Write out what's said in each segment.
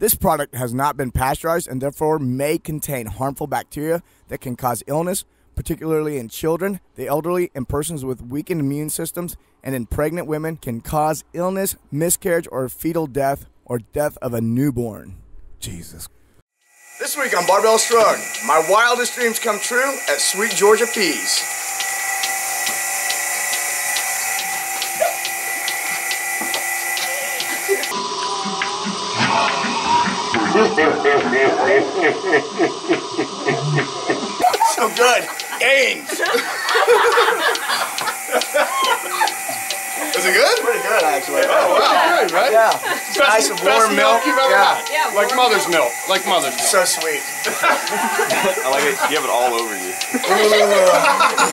This product has not been pasteurized and therefore may contain harmful bacteria that can cause illness, particularly in children, the elderly, and persons with weakened immune systems, and in pregnant women, can cause illness, miscarriage, or fetal death or death of a newborn. Jesus. This week on Barbell Shrugged, my wildest dreams come true at Sweet Georgia P's. So good. Gains. Is it good? Pretty good, actually. Oh, wow, good, right? Yeah. Best, nice and best warm milk. you've ever Yeah. had. like mother's milk. Like mother's milk. So sweet. I like it. You have it all over you.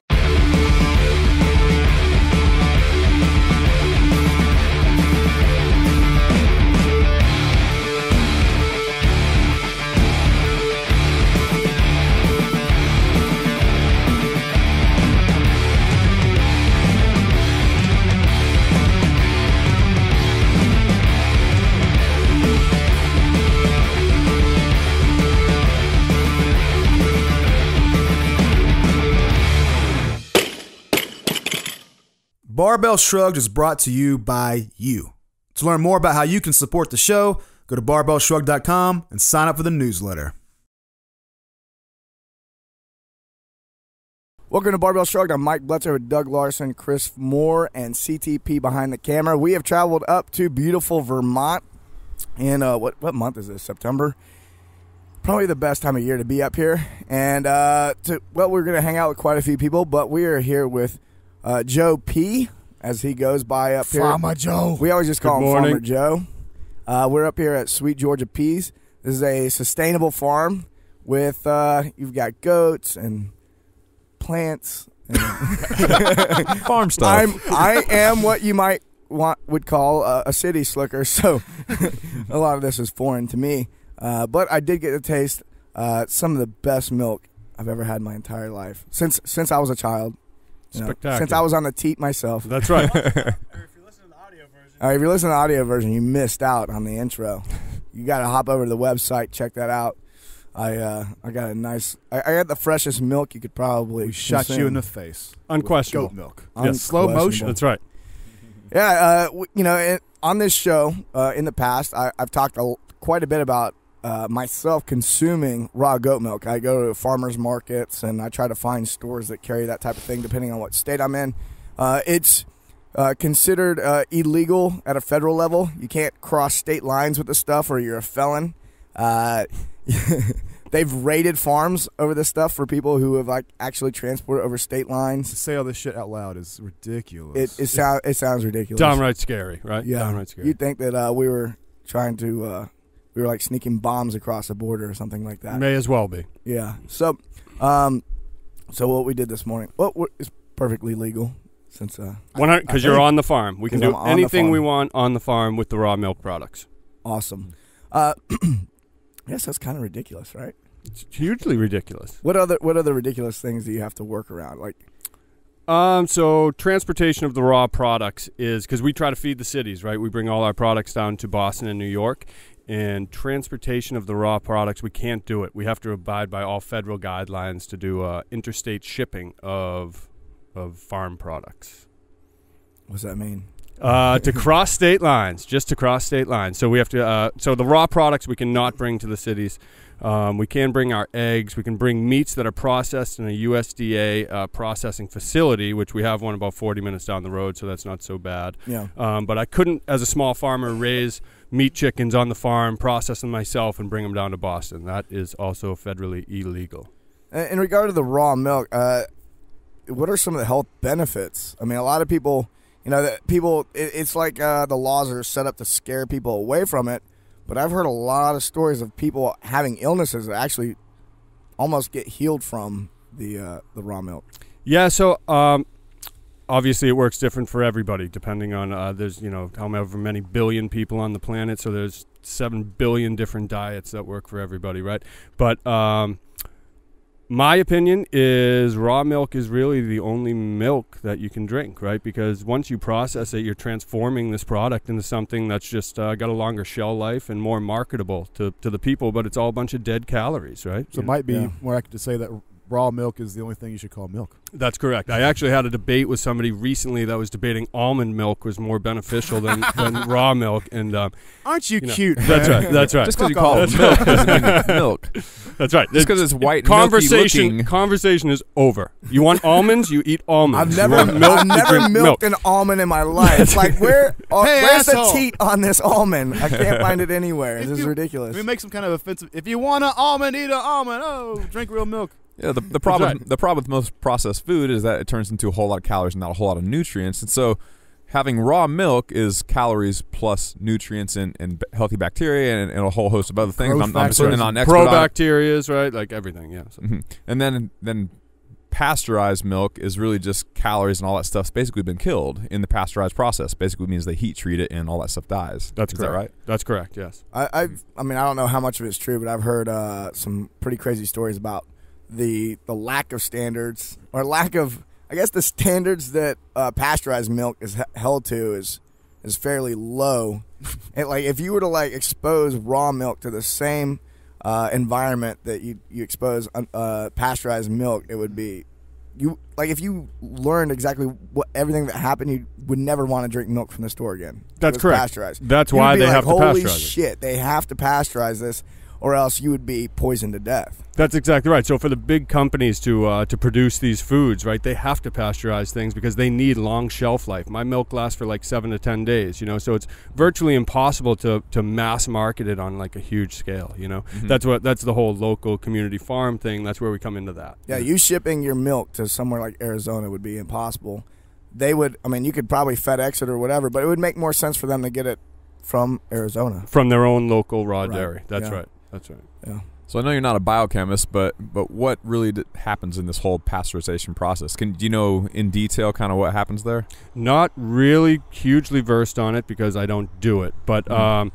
Barbell Shrugged is brought to you by you. To learn more about how you can support the show, go to barbellshrugged.com and sign up for the newsletter. Welcome to Barbell Shrugged. I'm Mike Bledsoe with Doug Larson, Chris Moore, and CTP behind the camera. We have traveled up to beautiful Vermont in uh, what what month is this? September. Probably the best time of year to be up here. And uh, to, well, we're going to hang out with quite a few people, but we are here with uh, Joe P, as he goes by up here. Farmer Joe. We always just call Good him Farmer. Joe. Uh, we're up here at Sweet Georgia P's. This is a sustainable farm with uh, you've got goats and plants. And farm stuff. I'm I am what you might want would call a, a city slicker. So a lot of this is foreign to me, uh, but I did get to taste uh, some of the best milk I've ever had in my entire life since since I was a child. You know, Spectacular. since I was on the teat myself. That's right. If you listen to the audio version, you missed out on the intro. You got to hop over to the website, check that out. I uh, I got a nice. I, I got the freshest milk you could probably. We shot consume. you in the face. Unquestionable. Goat milk. Yes. Slow motion. That's right. Yeah, uh, w- you know, it, on this show uh, in the past, I, I've talked a, quite a bit about uh, myself consuming raw goat milk. I go to farmers markets and I try to find stores that carry that type of thing, depending on what state I'm in. Uh, it's uh, considered uh, illegal at a federal level. You can't cross state lines with this stuff, or you're a felon. Uh, they've raided farms over this stuff for people who have like actually transported over state To lines. say all this shit out loud is ridiculous. It it, sound, it sounds ridiculous. Downright scary, right? Yeah, Downright scary. you'd think that uh, we were trying to, uh, we were like sneaking bombs across the border or something like that. May as well be. Yeah. So, um, so what we did this morning, well, we're- it's perfectly legal since uh, Because you're on the farm. We can do I'm on the anything we want on the farm with the raw milk products. awesome. Uh, yes, that's kind of ridiculous, right? It's hugely ridiculous. What other what other ridiculous things do you have to work around? Like, Um, so transportation of the raw products is because we try to feed the cities, right? We bring all our products down to Boston and New York, and transportation of the raw products we can't do it. We have to abide by all federal guidelines to do uh, interstate shipping of of farm products. what's that mean? Uh, to cross state lines, just to cross state lines. So we have to. Uh, so the raw products we cannot bring to the cities. Um, we can bring our eggs. We can bring meats that are processed in a USDA uh, processing facility, which we have one about 40 minutes down the road, so that's not so bad. Yeah. Um, but I couldn't, as a small farmer, raise meat chickens on the farm, process them myself, and bring them down to Boston. That is also federally illegal. In in regard to the raw milk, uh, what are some of the health benefits? I mean, a lot of people, you know, that people, it, it's like uh, the laws are set up to scare people away from it. But I've heard a lot of stories of people having illnesses that actually almost get healed from the uh, the raw milk. Yeah, so um, obviously it works different for everybody, depending on uh, there's you know however many billion people on the planet, so there's seven billion different diets that work for everybody, right? But um, my opinion is raw milk is really the only milk that you can drink, right? Because once you process it, you're transforming this product into something that's just uh, got a longer shell life and more marketable to, to the people, but it's all a bunch of dead calories, right? So it You- might be Yeah. more accurate to say that raw milk is the only thing you should call milk. That's correct. I actually had a debate with somebody recently that was debating almond milk was more beneficial than, than raw milk, and um, Aren't you, You know, cute? that's right. That's right. Just because you call it milk doesn't mean it's milk. That's right. Just because it's white, conversation milky conversation is over. You want almonds, you eat almonds. I've never, milk, I've never milked milk. an almond in my life. like where? uh, Hey, where's asshole. the teat on this almond? I can't find it anywhere. If This is ridiculous. We make some kind of offensive. If you want an almond, eat an almond. Oh, drink real milk. Yeah, the, the problem right. the problem with most processed food is that it turns into a whole lot of calories and not a whole lot of nutrients. And so having raw milk is calories plus nutrients and, and healthy bacteria and, and a whole host of other things. Growth I'm, I'm certainly not an expert on it. Probacterias, right? Like everything. Yeah. So- Mhm. And then then pasteurized milk is really just calories and all that stuff's basically been killed in the pasteurized process. Basically means they heat treat it and all that stuff dies. That's is correct. that right? That's correct. Yes. I, I've, I mean, I don't know how much of it's true, but I've heard uh, some pretty crazy stories about the the lack of standards or lack of, I guess, the standards that uh, pasteurized milk is held to is is fairly low. and like, if you were to like expose raw milk to the same uh, environment that you you expose uh, pasteurized milk, it would be you like if you learned exactly what everything that happened, you would never want to drink milk from the store again. That's correct. Pasteurized. That's You'd why they like, have to Holy pasteurize it." shit! They have to pasteurize this, or else you would be poisoned to death. That's exactly right. So for the big companies to uh, to produce these foods, right, they have to pasteurize things because they need long shelf life. My milk lasts for like seven to ten days, you know. So it's virtually impossible to, to mass market it on like a huge scale, you know. Mm-hmm. That's what that's the whole local community farm thing. That's where we come into that. Yeah, you shipping your milk to somewhere like Arizona would be impossible. They would, I mean, you could probably FedEx it or whatever, but it would make more sense for them to get it from Arizona. From their own local raw Right. dairy. That's Yeah. right. That's right. Yeah. So I know you're not a biochemist, but but what really d- happens in this whole pasteurization process? Can do you know in detail kind of what happens there? Not really hugely versed on it because I don't do it, but Mhm. um,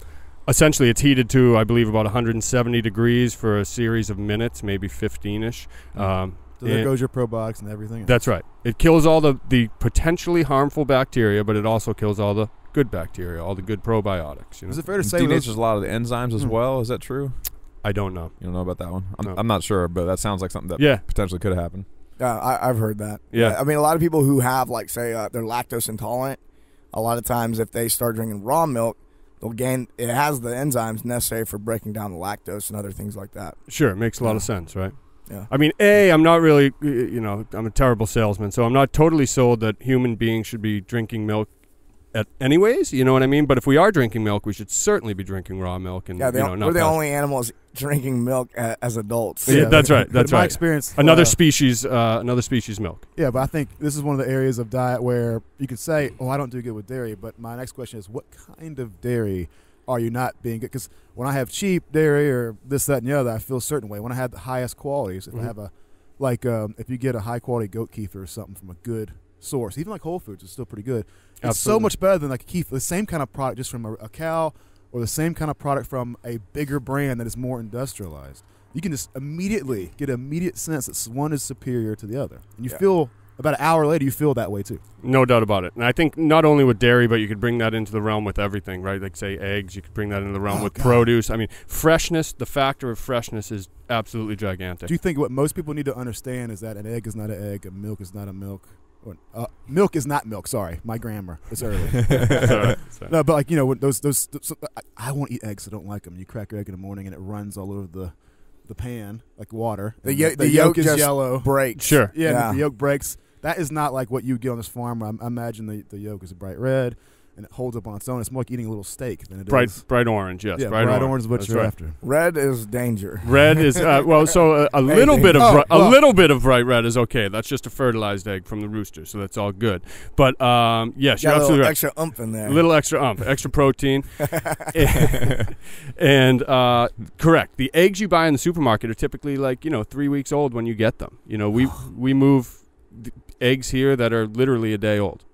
essentially it's heated to I believe about 170 degrees for a series of minutes, maybe 15ish. Um, So there and- goes your probiotics and everything. That's right. It kills all the, the potentially harmful bacteria, but it also kills all the good bacteria, all the good probiotics. You know? Is it fair to say with Denatures a lot of the enzymes as Hmm. well. Is that true? I don't know. You don't know about that one? I'm, No. I'm not sure, but that sounds like something that Yeah. potentially could happen. Yeah, I, I've heard that. Yeah. I mean, a lot of people who have, like, say, uh, they're lactose intolerant, a lot of times if they start drinking raw milk, they'll gain, it has the enzymes necessary for breaking down the lactose and other things like that. Sure, it makes a lot Yeah. of sense, right? Yeah. I mean, A, I'm not really, you know, I'm a terrible salesman, so I'm not totally sold that human beings should be drinking milk at anyways, you know what I mean? But if we are drinking milk, we should certainly be drinking raw milk and, Yeah, they, you know, not we're the only animals drinking milk a, as adults. Yeah, that's right, that's in my right. experience, Another uh, species, uh, another species milk. Yeah, but I think this is one of the areas of diet where you could say, "Oh, I don't do good with dairy." But my next question is, what kind of dairy are you not being good? Because when I have cheap dairy or this, that, and the other, I feel a certain way. When I have the highest qualities, if Mhm. I have a like, um, if you get a high quality goat kefir or something from a good source, even like Whole Foods, is still pretty good. It's so much better than like a kefir, the same kind of product just from a, a cow, or the same kind of product from a bigger brand that is more industrialized. You can just immediately get an immediate sense that one is superior to the other, and you Yeah. feel about an hour later you feel that way too. No doubt about it. And I think not only with dairy, but you could bring that into the realm with everything, right? Like, say, eggs, you could bring that into the realm Oh, with God. produce. I mean, freshness, the factor of freshness is absolutely gigantic. Do you think what most people need to understand is that an egg is not an egg, a milk is not a milk, uh, milk is not milk? Sorry, my grammar. It's early. So- so- no, but like you know, when those those, those I, I won't eat eggs. I don't like them. You crack your egg in the morning and it runs all over the the pan like water. The and the, the yolk yolk is just yellow. Breaks. Sure. Yeah, Yeah. The, the yolk breaks. That is not like what you get on this farm. I, I imagine the, the yolk is a bright red and it holds up on its own. It's more like eating a little steak than it is. bright, bright orange, yes. yeah, bright, orange is what That's you're right. after. Red is danger. Red is uh, well, so a, a little bit of Oh, bri- a little bit of bright red is okay. That's just a fertilized egg from the rooster, so that's all good. But um, yes, you're Got a absolutely right. extra umph in there. A little extra umph, extra protein, and uh, correct. The eggs you buy in the supermarket are typically like you know three weeks old when you get them. You know we we move th- eggs here that are literally a day old.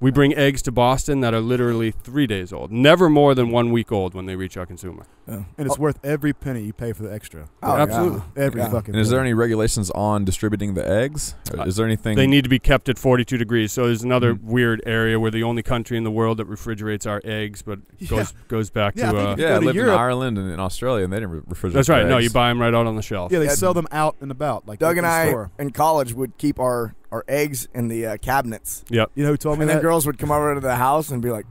We bring eggs to Boston that are literally three days old, never more than one week old when they reach our consumer. Yeah. and it's worth every penny you pay for the extra. Oh, yeah. Absolutely. Every Yeah. fucking. And is there penny. any regulations on distributing the eggs? Or Is there anything? They need to be kept at 42 degrees. So there's another Mhm. weird area where the only country in the world that refrigerates our eggs, but Yeah. goes goes back Yeah, I to. think Uh, yeah, I to lived in Ireland and in Australia, and they didn't re- refrigerate. that's right. their No, eggs. you buy them right out on the shelf. Yeah, they Yeah. sell them out and about. Like Doug in and the I store. in college would keep our, our eggs in the uh, cabinets, Yep. You know who told me and then that? girls would come over to the house and be like,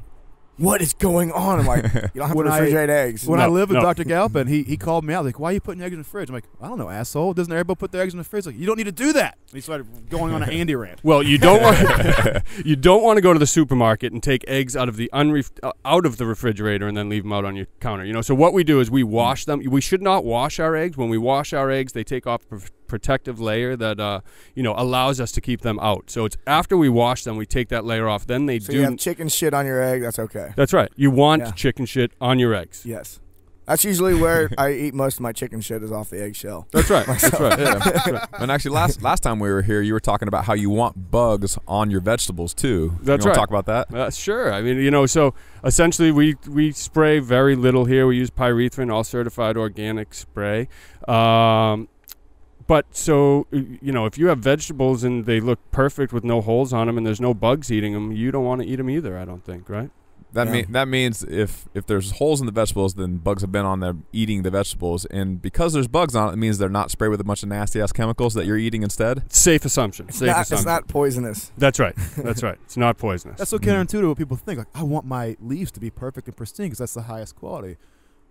"What is going on?" I'm like, "You don't have When to I- refrigerate eggs." When No, I lived with no. Dr. Galpin, he, he called me out like, "Why are you putting eggs in the fridge?" I'm like, "I don't know, asshole. Doesn't everybody put their eggs in the fridge?" Like, you don't need to do that. And he started going on an Andy rant. Well, you don't want you don't want to go to the supermarket and take eggs out of the unref- uh, out of the refrigerator and then leave them out on your counter. You know, so what we do is we wash them. We should not wash our eggs. When we wash our eggs, they take off a pr- protective layer that uh, you know allows us to keep them out. So it's after we wash them, we take that layer off. Then they so do. you have chicken shit on your egg. That's okay. that's right. You want Yeah. chicken shit on your eggs. Yes, that's usually where I eat most of my chicken shit is off the eggshell. That's right. That's right. Yeah. That's right. And actually, last last time we were here, you were talking about how you want bugs on your vegetables too. That's you right. Talk about that. Uh, sure. I mean, you know, so essentially we we spray very little here. We use pyrethrin, all certified organic spray. Um, but so you know, if you have vegetables and they look perfect with no holes on them and there's no bugs eating them, you don't want to eat them either. I don't think, right? That Yeah. mean that means if if there's holes in the vegetables, then bugs have been on there eating the vegetables, and because there's bugs on it, it means they're not sprayed with a bunch of nasty ass chemicals that you're eating instead. Safe assumption. It's Safe not, assumption. it's not poisonous. That's right. That's right. It's not poisonous. That's so counterintuitive. Mm. What people think like, I want my leaves to be perfect and pristine because that's the highest quality.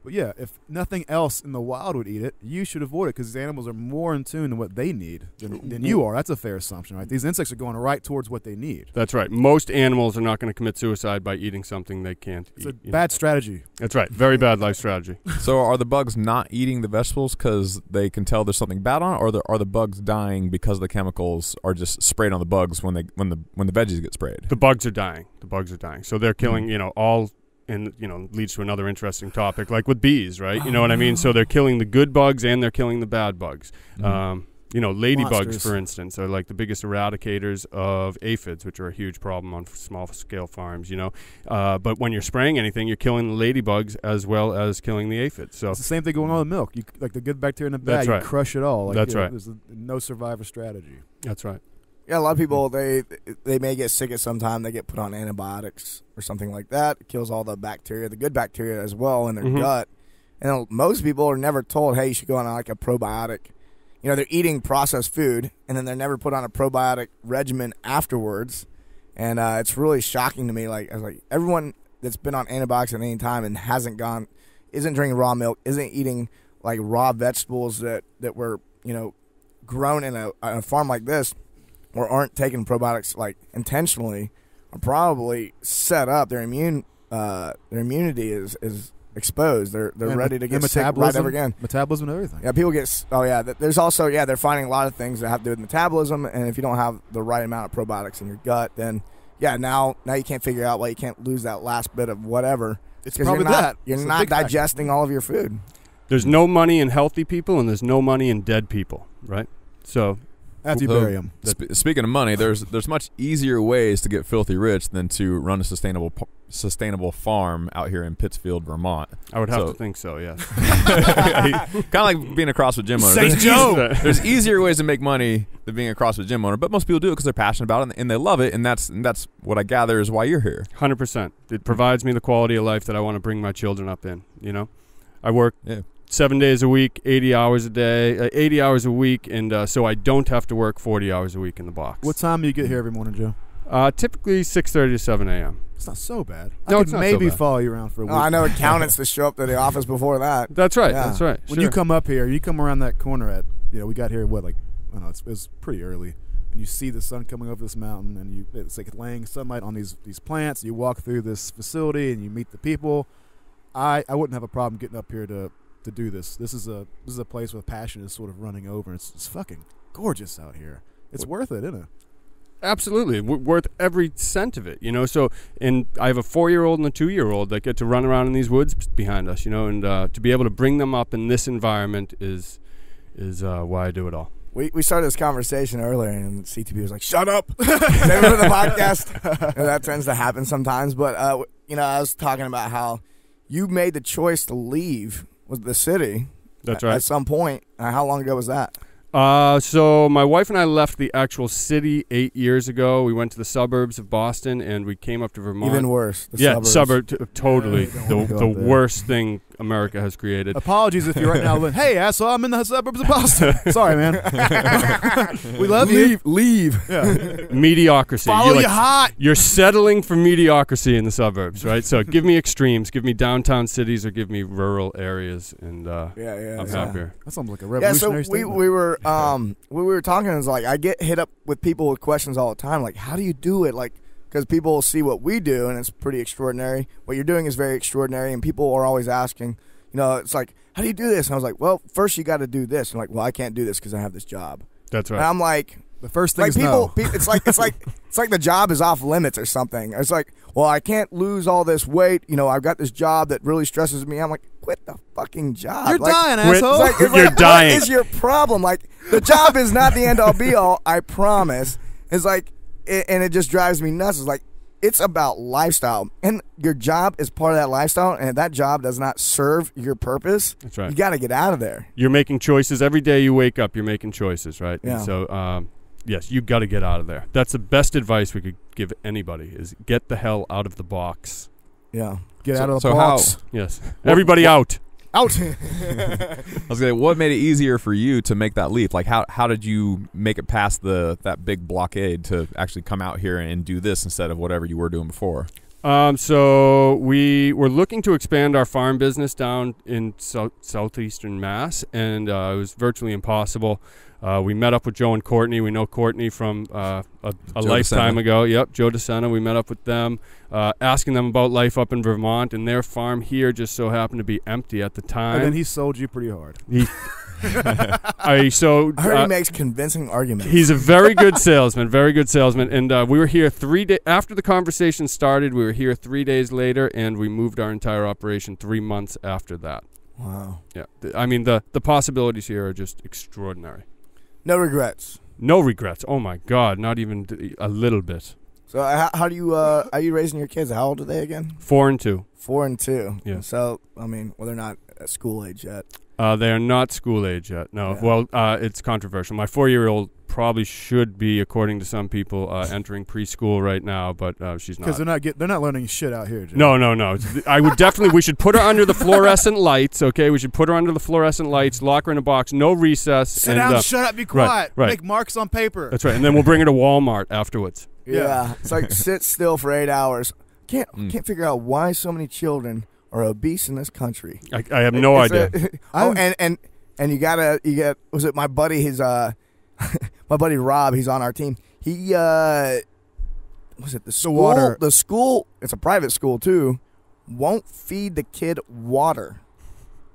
But yeah, if nothing else in the wild would eat it, you should avoid it because these animals are more in tune to what they need than, than you are. That's a fair assumption, right? These insects are going right towards what they need. That's right. Most animals are not going to commit suicide by eating something they can't It's eat. a you know. bad strategy. That's right. Very bad life strategy. so are the bugs not eating the vegetables because they can tell there's something bad on it, or the, are the bugs dying because the chemicals are just sprayed on the bugs when they when the when the veggies get sprayed? the bugs are dying. The bugs are dying. So they're killing, hmm. you know, all and you know, leads to another interesting topic like with bees, right? You know what I mean? So they're killing the good bugs and they're killing the bad bugs. Um, you know, ladybugs, Monsters. for instance, are like the biggest eradicators of aphids, which are a huge problem on small scale farms. You know, uh, but when you're spraying anything, you're killing the ladybugs as well as killing the aphids. So It's the same thing going on with milk. You like the good bacteria in the bag, That's you right. crush it all. Like, That's you know, right. There's a, no survivor strategy. that's right. Yeah, a lot of people they they may get sick at some time. They get put on antibiotics or something like that. It kills all the bacteria, the good bacteria as well in their Mhm. gut. And most people are never told, "Hey, you should go on like a probiotic." You know, they're eating processed food, and then they're never put on a probiotic regimen afterwards. And uh, it's really shocking to me. Like, I was like, everyone that's been on antibiotics at any time and hasn't gone, isn't drinking raw milk, isn't eating like raw vegetables that that were you know grown in a, a farm like this or aren't taking probiotics like intentionally are probably set up. Their immune uh, their immunity is is exposed. They're they're And ready to the get sick right metabolism- ever again. Metabolism and everything. Yeah, people get. Oh yeah, there's also yeah they're finding a lot of things that have to do with metabolism, and if you don't have the right amount of probiotics in your gut, then yeah now now you can't figure out why you can't lose that last bit of whatever. It's probably you're not, that. You're It's not big factor. digesting all of your food. There's no money in healthy people and there's no money in dead people, right? So After you bury them. sp- speaking of money, there's there's much easier ways to get filthy rich than to run a sustainable sustainable farm out here in Pittsfield, Vermont. I would have So- to think so, yes. kind of like being a CrossFit gym owner. Saint There's, Joe! there's easier ways to make money than being a CrossFit gym owner, but most people do it because they're passionate about it and, and they love it, and that's and that's what I gather is why you're here. Hundred percent. It provides me the quality of life that I want to bring my children up in. You know, I work Yeah. Seven days a week, eighty hours a day, uh, eighty hours a week, and uh, so I don't have to work forty hours a week in the box. What time do you get here every morning, Joe? uh, typically six thirty to seven a.m. It's not so bad. No, I it's could not so maybe bad. follow you around for a Oh, week. I know accountants that show up to the office before that. That's right. Yeah. That's right. When sure. you come up here, you come around that corner at, you know, we got here, what, like, I don't know, it's, it was pretty early. And you see the sun coming over this mountain, and you it's like laying sunlight on these, these plants. You walk through this facility, and you meet the people. I, I wouldn't have a problem getting up here to, to do this. This is a this is a place where passion is sort of running over. It's, it's fucking gorgeous out here. It's worth it, isn't it? Absolutely, w- worth every cent of it. You know, so and I have a four-year-old and a two-year-old that get to run around in these woods behind us. You know, and uh, to be able to bring them up in this environment is is uh, why I do it all. We, we started this conversation earlier, and CTP was like, "Shut up!" Save it for the podcast. and that tends to happen sometimes. But uh, you know, I was talking about how you made the choice to leave was the city. That's right. At some point. Uh, how long ago was that? Uh, so my wife and I left the actual city eight years ago. We went to the suburbs of Boston, and we came up to Vermont. Even worse. The yeah, suburbs. suburb t- totally Yeah, the, the worst thing America has created. Apologies if you're right now. Hey, asshole! I'm in the suburbs of Boston. Sorry, man. we love you. Leave. Leave. Yeah. mediocrity. Follow You're, you hot. you're settling for mediocrity in the suburbs, right? So give me extremes. Give me downtown cities or give me rural areas, and uh, Yeah, yeah. I'm yeah. happier. That sounds like a revolutionary. Yeah, so revolutionary we, statement. we were um we were talking is like I get hit up with people with questions all the time like how do you do it like because people will see what we do and it's pretty extraordinary what you're doing is very extraordinary and people are always asking you know it's like how do you do this and I was like well first you got to do this and like well I can't do this because I have this job That's and right. I'm like the first thing like is people, no. pe- it's like it's like it's like the job is off limits or something. It's like, well, I can't lose all this weight. You know, I've got this job that really stresses me. I'm like, quit the fucking job. You're Like, dying, quit. asshole. Like, You're like, dying. What is your problem? Like the job is not the end all be all. I promise. It's like, it, and it just drives me nuts. It's like it's about lifestyle, and your job is part of that lifestyle. And if that job does not serve your purpose, That's right. you got to get out of there. You're making choices every day you wake up. You're making choices, right? And Yeah. so, um, yes, you got to get out of there. That's the best advice we could give anybody: is get the hell out of the box. Yeah. Get So- out of the so box. Yes, everybody out. Out. I was gonna. What made it easier for you to make that leap? Like, how how did you make it past the that big blockade to actually come out here and do this instead of whatever you were doing before? Um, so we were looking to expand our farm business down in sou- southeastern Mass, and uh, it was virtually impossible. Uh, we met up with Joe and Courtney. We know Courtney from uh, a, a lifetime DeSena. ago. Yep, Joe DeSena. We met up with them, uh, asking them about life up in Vermont, and their farm here just so happened to be empty at the time. and then he sold you pretty hard. He, I so I heard uh, he makes convincing arguments. He's a very good salesman, very good salesman. And uh, we were here three days after the conversation started. We were here three days later, and we moved our entire operation three months after that. wow. Yeah, I mean the the possibilities here are just extraordinary. No regrets. No regrets. Oh my God, not even a little bit. So uh, how, how do you uh are you raising your kids? How old are they again? Four and two. Four and two. Yeah. So I mean, well, they're not school age yet. Uh, they are not school age yet. No. Yeah. Well, uh, it's controversial. My four-year-old probably should be, according to some people, uh, entering preschool right now, but uh, she's not. Because they're not get, they're not learning shit out here. Joe. No, no, no. I would definitely. We should put her under the fluorescent lights. Okay, we should put her under the fluorescent lights. Lock her in a box. No recess. Sit and, down, uh, shut up, be quiet. right. right. Make marks on paper. that's right. And then we'll bring her to Walmart afterwards. Yeah. Yeah. It's like sit still for eight hours. Can't Mm. can't figure out why so many children are obese in this country. I, I have no It's idea. a- oh, and and and you gotta you get was it my buddy? His uh, my buddy Rob. He's on our team. He uh, was it the school? water. The school. It's a private school too. Won't feed the kid water.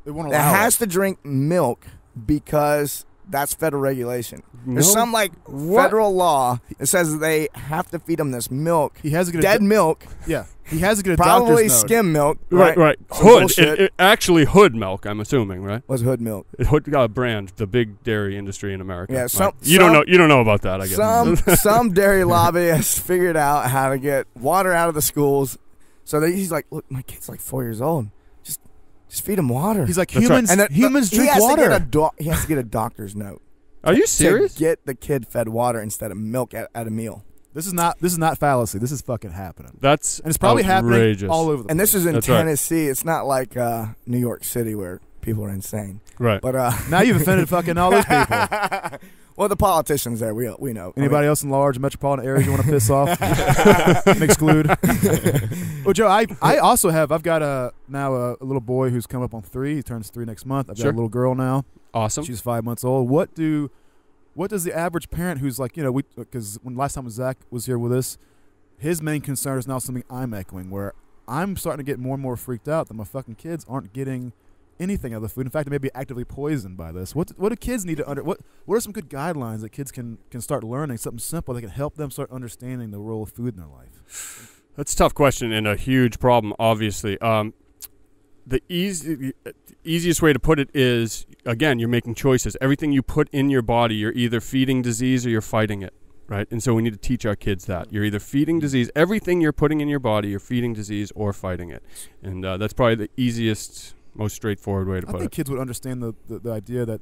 They won't It has to drink milk because that's federal regulation. There's some like What? federal law that says they have to feed them this milk, He has to get a dead do- milk, Yeah, he has to get a probably doctor's note. skim milk. Right, right. Some Hood. It, it, actually, Hood milk. I'm assuming, right? Was hood milk. Hood uh, brand, the big dairy industry in America. Yeah, Right. some- you don't know. You don't know about that. I guess. Some some dairy lobbyists figured out how to get water out of the schools. So they, he's like, look, my kid's like four years old. Just just feed him water. He's like That's right. humans. and the- humans he drink has water. Get a do- he has to get a doctor's note. Are you serious? To get the kid fed water instead of milk at, at a meal. this is not. This is not fallacy. This is fucking happening. That's And it's probably outrageous. happening all over the. And this is in That's right. Tennessee. It's not like uh, New York City where people are insane. Right. But uh, now you've offended fucking all those people. well, the politicians there, we we know. I mean, Anybody else in large metropolitan areas you want to piss off exclude? well, Joe, I, I also have. I've got a now a, a little boy who's come up on three. He turns three next month. I've got a little girl now. Awesome. She's five months old. What do, what does the average parent who's like you know we because when last time Zach was here with us, his main concern is now something I'm echoing where I'm starting to get more and more freaked out that my fucking kids aren't getting anything out of the food. In fact, it may be actively poisoned by this. What what do kids need to under what what are some good guidelines that kids can can start learning? Something simple that can help them start understanding the role of food in their life. That's a tough question and a huge problem, obviously. Um, the easy, easiest way to put it is again, you're making choices. Everything you put in your body, you're either feeding disease or you're fighting it, right? And so we need to teach our kids that. You're either feeding disease, everything you're putting in your body, you're feeding disease or fighting it. And uh, that's probably the easiest most straightforward way to put it. I put think it. kids would understand the, the, the idea that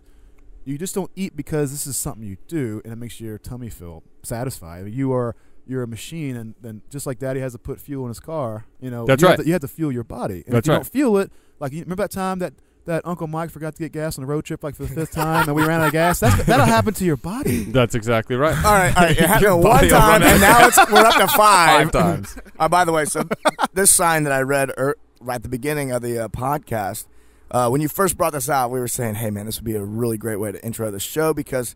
you just don't eat because this is something you do and it makes your tummy feel satisfied. You are you're a machine, and then just like Daddy has to put fuel in his car, you know, That's you right. Have to, you have to fuel your body. And That's if you right. don't fuel it, like you remember that time that. That Uncle Mike forgot to get gas on the road trip like for the fifth time, and we ran out of gas. That's, that'll happen to your body. That's exactly right. All right, all right. It happened one body will time, run and now it's, we're up to five. Five times. Uh, by the way, so this sign that I read er, right at the beginning of the uh, podcast, uh, when you first brought this out, we were saying, "Hey, man, this would be a really great way to intro the show because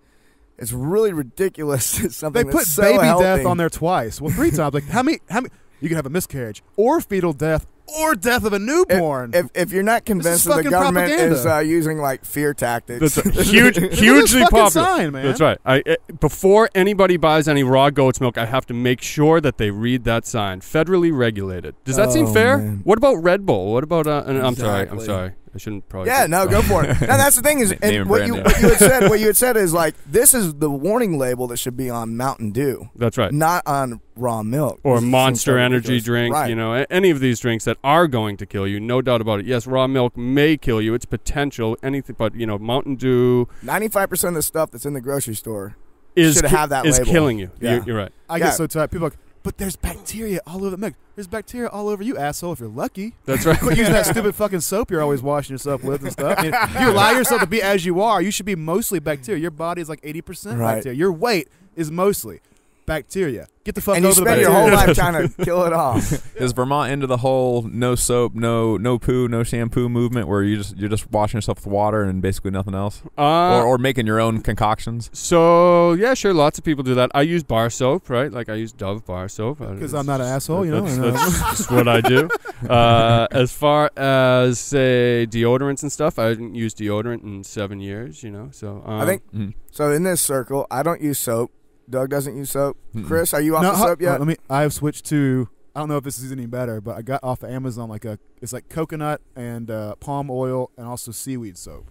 it's really ridiculous. It's something They put so baby healthy. death on there twice. Well, three times. Like how many? How many? You can have a miscarriage or fetal death or death of a newborn. if, if you're not convinced that the government propaganda. is uh, using like fear tactics, That's a huge, Look at this hugely fucking popular. sign, man. That's right. I, eh, before anybody buys any raw goat's milk, I have to make sure that they read that sign. Federally regulated. Does that seem Oh, fair? man. What about Red Bull? What about? Uh, and I'm sorry. I'm sorry. I shouldn't probably. Yeah, no, go for it. No, that's the thing is, and and what you yeah. what you had said, what you had said is like this is the warning label that should be on Mountain Dew, That's right. not on raw milk or This Monster Energy ridiculous. drink, Right. you know, any of these drinks that are going to kill you, no doubt about it. Yes, raw milk may kill you; it's potential, anything, but you know, Mountain Dew Ninety-five percent of the stuff that's in the grocery store. is Should ki- have that is label. killing you. Yeah. You're, you're right. I Yeah. get so tired. People are like, but there's bacteria all over the milk. There's bacteria all over you, asshole. If you're lucky, That's right. quit using that stupid fucking soap you're always washing yourself with and stuff. I mean, if you allow yourself to be as you are, you should be mostly bacteria. Your body is like 80% Right. bacteria. Your weight is mostly bacteria. Get the fuck and you over the spend your whole life trying to kill it off. Is Vermont into the whole no soap, no no poo, no shampoo movement where you just you're just washing yourself with water and basically nothing else, Uh, or, or making your own concoctions? So yeah, sure. Lots of people do that. I use bar soap, right? Like I use Dove bar soap because I'm not an asshole, you know, That's, and, uh, that's just what I do. Uh, as far as say deodorants and stuff, I haven't used deodorant in seven years. You know, so um, I think Mhm. so. In this circle, I don't use soap. Doug doesn't use soap. Mm-mm. Chris, are you off No, the soap yet? Let me. I have switched to. I don't know if this is any better, but I got off of Amazon like a. It's like coconut and uh, palm oil and also seaweed soap.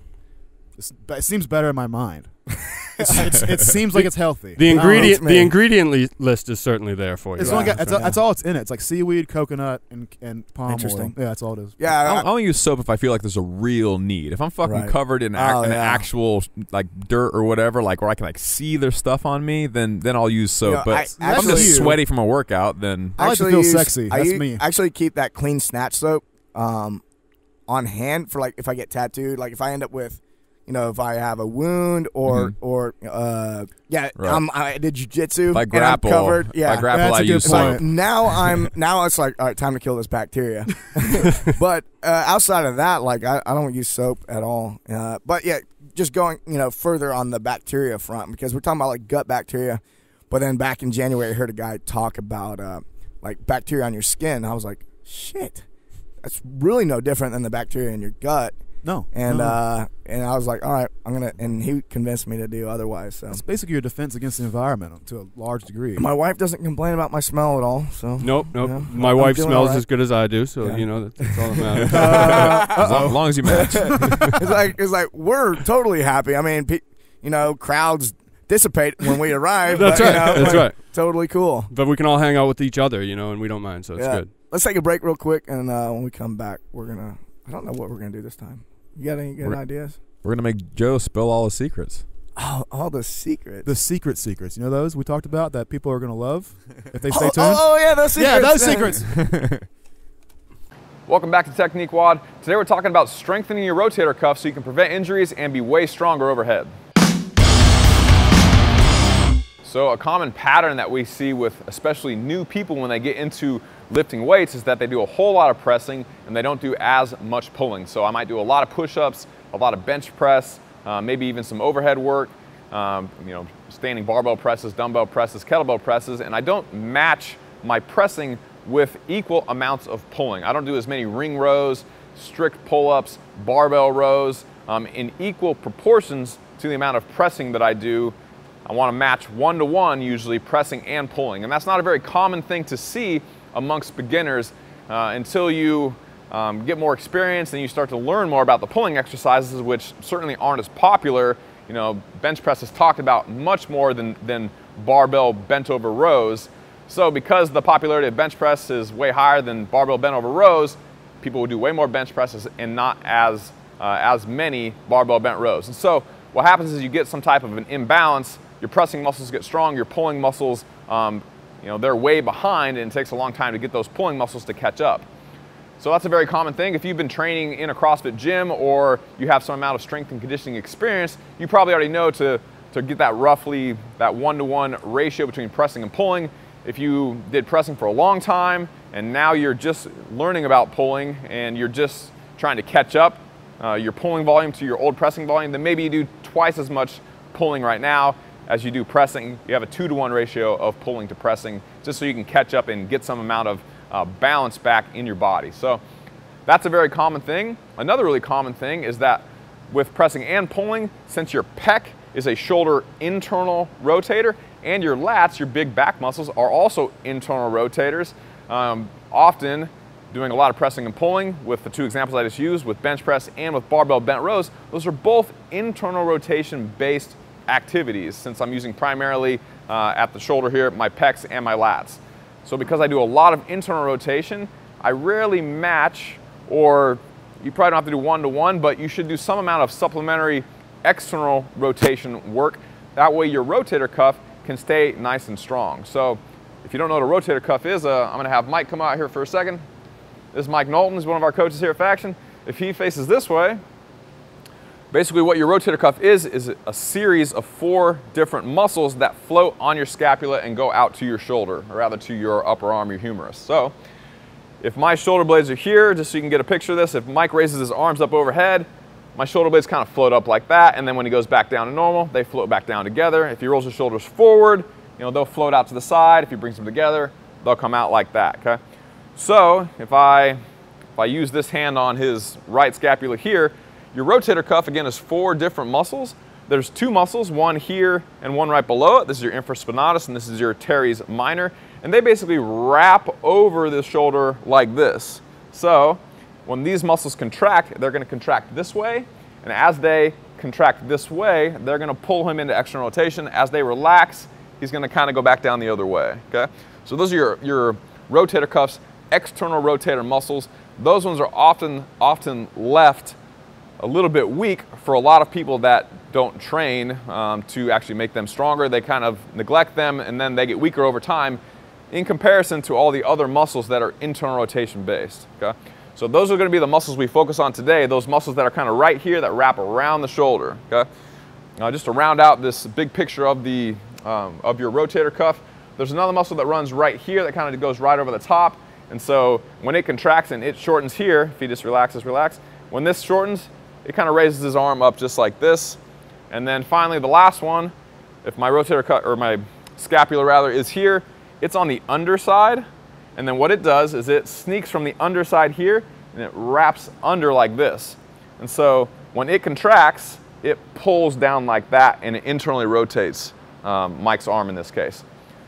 It's, it seems better in my mind. It's, it's, it seems like it's healthy. the I don't know. ingredient the ingredient li- list is certainly there for you. It's Yeah, only got, that's that's, all, right. that's all it's in it. It's like seaweed, coconut, and and palm Interesting. oil. Yeah, that's all it is. yeah, I I, don't, I don't use soap if I feel like there's a real need. If I'm fucking Right. covered in, ac- Oh, in yeah. actual like dirt or whatever, like where I can like see their stuff on me, then then I'll use soap. You know, but I- if I'm just sweaty from a workout, then I like to actually feel use- sexy. I That's u- me. actually keep that clean snatch soap um, on hand for like if I get tattooed. Like if I end up with, you know, if I have a wound or Mhm. or uh, yeah, Right. um, I did jujitsu if I and I'm grapple, covered. if Yeah, I grapple, That's I a good use It's like, soap. point. now I'm now it's like all right, time to kill this bacteria. but uh, outside of that, like I, I don't use soap at all. Uh, but yeah, just going you know further on the bacteria front because we're talking about like gut bacteria. But then back in January, I heard a guy talk about uh, like bacteria on your skin. I was like, shit, that's really no different than the bacteria in your gut. No, And no, no. uh, and I was like, all right, I'm gonna. And he convinced me to do otherwise. So it's basically your defense against the environment to a large degree. my wife doesn't complain about my smell at all. So Nope, nope. Yeah. My I'm wife smells all right. as good as I do, so Yeah. you know that, that's all that matters. as, long, as long as you match. it's like it's like we're totally happy. I mean, pe- you know, crowds dissipate when we arrive. That's but, you right. know, That's right. Totally cool. But we can all hang out with each other, you know, and we don't mind, so it's Yeah. good. Let's take a break real quick, and uh, when we come back, we're gonna. I don't know what we're gonna do this time. You got any good We're- ideas? We're gonna make Joe spill all his secrets. Oh, all the secrets. the secret secrets, you know those we talked about that people are going to love if they oh, stay tuned. oh, oh, yeah, those secrets. yeah, those secrets. Welcome back to Technique WOD. Today we're talking about strengthening your rotator cuff so you can prevent injuries and be way stronger overhead. So a common pattern that we see with especially new people when they get into lifting weights is that they do a whole lot of pressing and they don't do as much pulling. So I might do a lot of push-ups, a lot of bench press, uh, maybe even some overhead work, um, you know, standing barbell presses, dumbbell presses, kettlebell presses, and I don't match my pressing with equal amounts of pulling. I don't do as many ring rows, strict pull-ups, barbell rows um, in equal proportions to the amount of pressing that I do I want to match one to one, usually pressing and pulling. And that's not a very common thing to see amongst beginners uh, until you um, get more experience and you start to learn more about the pulling exercises, which certainly aren't as popular. You know, bench press is talked about much more than, than barbell bent over rows. So, because the popularity of bench press is way higher than barbell bent over rows, people would do way more bench presses and not as, uh, as many barbell bent rows. And so what happens is you get some type of an imbalance, your pressing muscles get strong, your pulling muscles, um, you know, they're way behind and it takes a long time to get those pulling muscles to catch up. So that's a very common thing. If you've been training in a CrossFit gym or you have some amount of strength and conditioning experience, you probably already know to, to get that roughly, that one-to-one ratio between pressing and pulling. If you did pressing for a long time and now you're just learning about pulling and you're just trying to catch up uh, your pulling volume to your old pressing volume, then maybe you do twice as much pulling right now as you do pressing. You have a two to one ratio of pulling to pressing just so you can catch up and get some amount of uh, balance back in your body. So that's a very common thing. Another really common thing is that with pressing and pulling, since your pec is a shoulder internal rotator and your lats, your big back muscles, are also internal rotators. Um, often doing a lot of pressing and pulling with the two examples I just used with bench press and with barbell bent rows, those are both internal rotation based activities since I'm using primarily uh, at the shoulder here, my pecs and my lats. So because I do a lot of internal rotation, I rarely match or you probably don't have to do one to one, but you should do some amount of supplementary external rotation work. That way your rotator cuff can stay nice and strong. So if you don't know what a rotator cuff is, uh, I'm gonna have Mike come out here for a second. This is Mike Knowlton, he's one of our coaches here at Faction. If he faces this way, Basically what your rotator cuff is, is a series of four different muscles that float on your scapula and go out to your shoulder, or rather to your upper arm, your humerus. So if my shoulder blades are here, just so you can get a picture of this, if Mike raises his arms up overhead, my shoulder blades kind of float up like that, and then when he goes back down to normal, they float back down together. If he rolls his shoulders forward, you know, they'll float out to the side. If he brings them together, they'll come out like that, okay? So if I, if I use this hand on his right scapula here, your rotator cuff, again, is four different muscles. There's two muscles, one here and one right below it. This is your infraspinatus and this is your teres minor. And they basically wrap over the shoulder like this. So when these muscles contract, they're gonna contract this way. And as they contract this way, they're gonna pull him into external rotation. As they relax, he's gonna kind of go back down the other way, okay? So those are your, your rotator cuffs, external rotator muscles. Those ones are often, often left a little bit weak for a lot of people that don't train um, to actually make them stronger. They kind of neglect them and then they get weaker over time in comparison to all the other muscles that are internal rotation based. Okay? So those are going to be the muscles we focus on today, those muscles that are kind of right here that wrap around the shoulder. Okay? Now just to round out this big picture of, the, um, of your rotator cuff, there's another muscle that runs right here that kind of goes right over the top. And so when it contracts and it shortens here, if you just relaxes, relax, when this shortens, it kind of raises his arm up just like this. And then finally the last one, if my rotator cut or my scapula rather is here, it's on the underside. And then what it does is it sneaks from the underside here and it wraps under like this. And so when it contracts, it pulls down like that and it internally rotates um, Mike's arm in this case.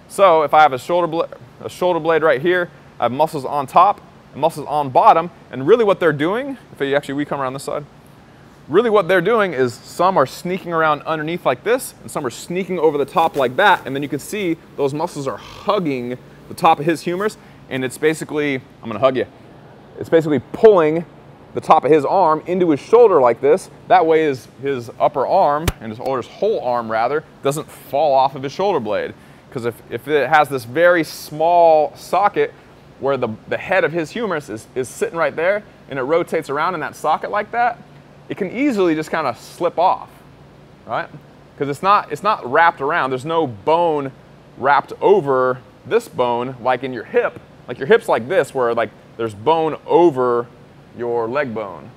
So if I have a shoulder, a shoulder blade right here, I have muscles on top, and muscles on bottom, and really what they're doing, if you actually, we come around this side, really what they're doing is some are sneaking around underneath like this and some are sneaking over the top like that and then you can see those muscles are hugging the top of his humerus and it's basically i'm to hug you. It's basically pulling the top of his arm into his shoulder like this. That way his, his upper arm and his, or his whole arm rather doesn't fall off of his shoulder blade. Because if, if it has this very small socket where the, the head of his humerus is, is sitting right there and it rotates around in that socket like that it can easily just kind of slip off, right? Because it's not, it's not wrapped around. There's no bone wrapped over this bone like in your hip. Like your hip's like this where like there's bone over your leg bone.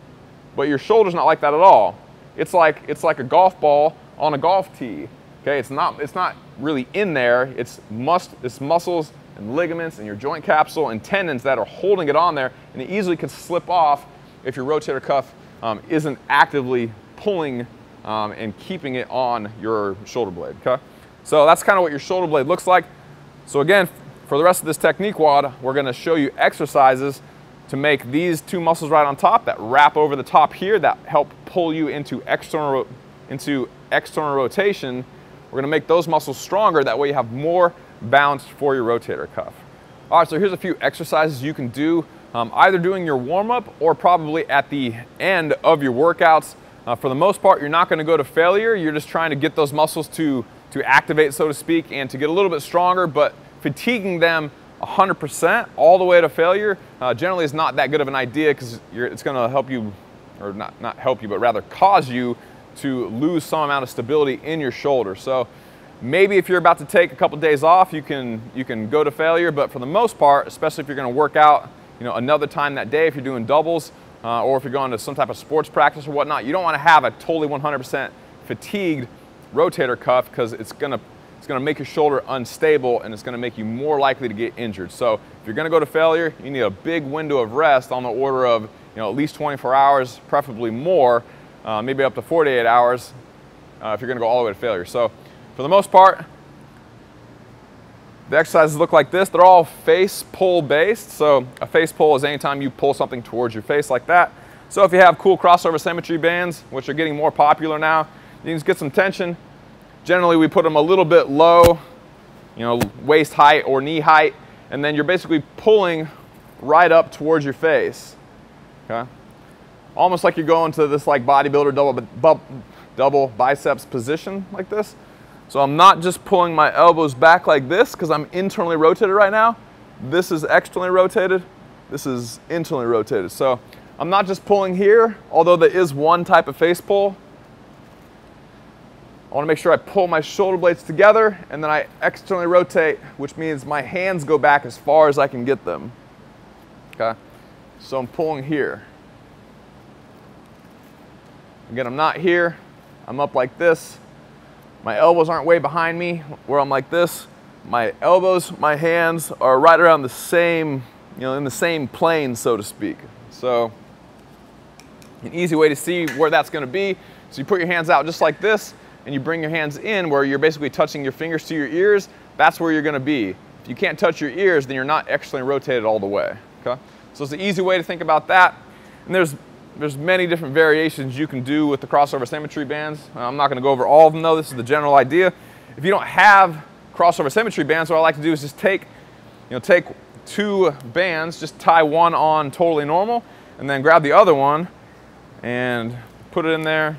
But your shoulder's not like that at all. It's like, it's like a golf ball on a golf tee. Okay, it's not, it's not really in there. It's, must, it's muscles and ligaments and your joint capsule and tendons that are holding it on there and it easily can slip off if your rotator cuff um, isn't actively pulling um, and keeping it on your shoulder blade, okay? So that's kind of what your shoulder blade looks like. So again, for the rest of this technique WOD, we're gonna show you exercises to make these two muscles right on top that wrap over the top here that help pull you into external, into external rotation. We're gonna make those muscles stronger, that way you have more balance for your rotator cuff. All right, so here's a few exercises you can do um, either doing your warm up or probably at the end of your workouts. Uh, for the most part, you're not going to go to failure. You're just trying to get those muscles to, to activate, so to speak, and to get a little bit stronger, but fatiguing them 100% all the way to failure uh, generally is not that good of an idea because it's going to help you, or not, not help you, but rather cause you to lose some amount of stability in your shoulder. So maybe if you're about to take a couple days off, you can, you can go to failure, but for the most part, especially if you're going to work out you know, another time that day, if you're doing doubles, uh, or if you're going to some type of sports practice or whatnot, you don't want to have a totally 100% fatigued rotator cuff because it's going to it's going to make your shoulder unstable and it's going to make you more likely to get injured. So if you're going to go to failure, you need a big window of rest on the order of you know at least 24 hours, preferably more, uh, maybe up to 48 hours uh, if you're going to go all the way to failure. So for the most part, the exercises look like this. They're all face pull based. So a face pull is anytime you pull something towards your face like that. So if you have cool crossover symmetry bands, which are getting more popular now, you can just get some tension. Generally, we put them a little bit low, you know, waist height or knee height, and then you're basically pulling right up towards your face. Okay? Almost like you're going to this like bodybuilder double, double biceps position like this. So I'm not just pulling my elbows back like this because I'm internally rotated right now. This is externally rotated. This is internally rotated. So I'm not just pulling here, although there is one type of face pull. I want to make sure I pull my shoulder blades together and then I externally rotate, which means my hands go back as far as I can get them. Okay? So I'm pulling here. Again, I'm not here. I'm up like this. My elbows aren't way behind me where I'm like this. My elbows, my hands are right around the same, you know, in the same plane, so to speak. So an easy way to see where that's gonna be. So you put your hands out just like this and you bring your hands in where you're basically touching your fingers to your ears, that's where you're gonna be. If you can't touch your ears, then you're not externally rotated all the way, okay? So it's an easy way to think about that. And there's there's many different variations you can do with the crossover symmetry bands. I'm not going to go over all of them though. This is the general idea. If you don't have crossover symmetry bands, what I like to do is just take, you know, take two bands, just tie one on totally normal, and then grab the other one and put it in there.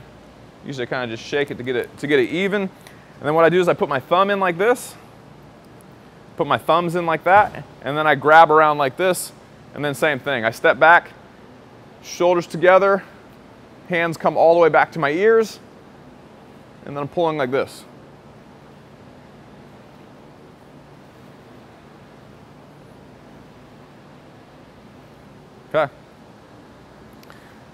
Usually I kind of just shake it to get it to get it even. And then what I do is I put my thumb in like this, put my thumbs in like that, and then I grab around like this, and then same thing. I step back, shoulders together, hands come all the way back to my ears, and then I'm pulling like this. Okay.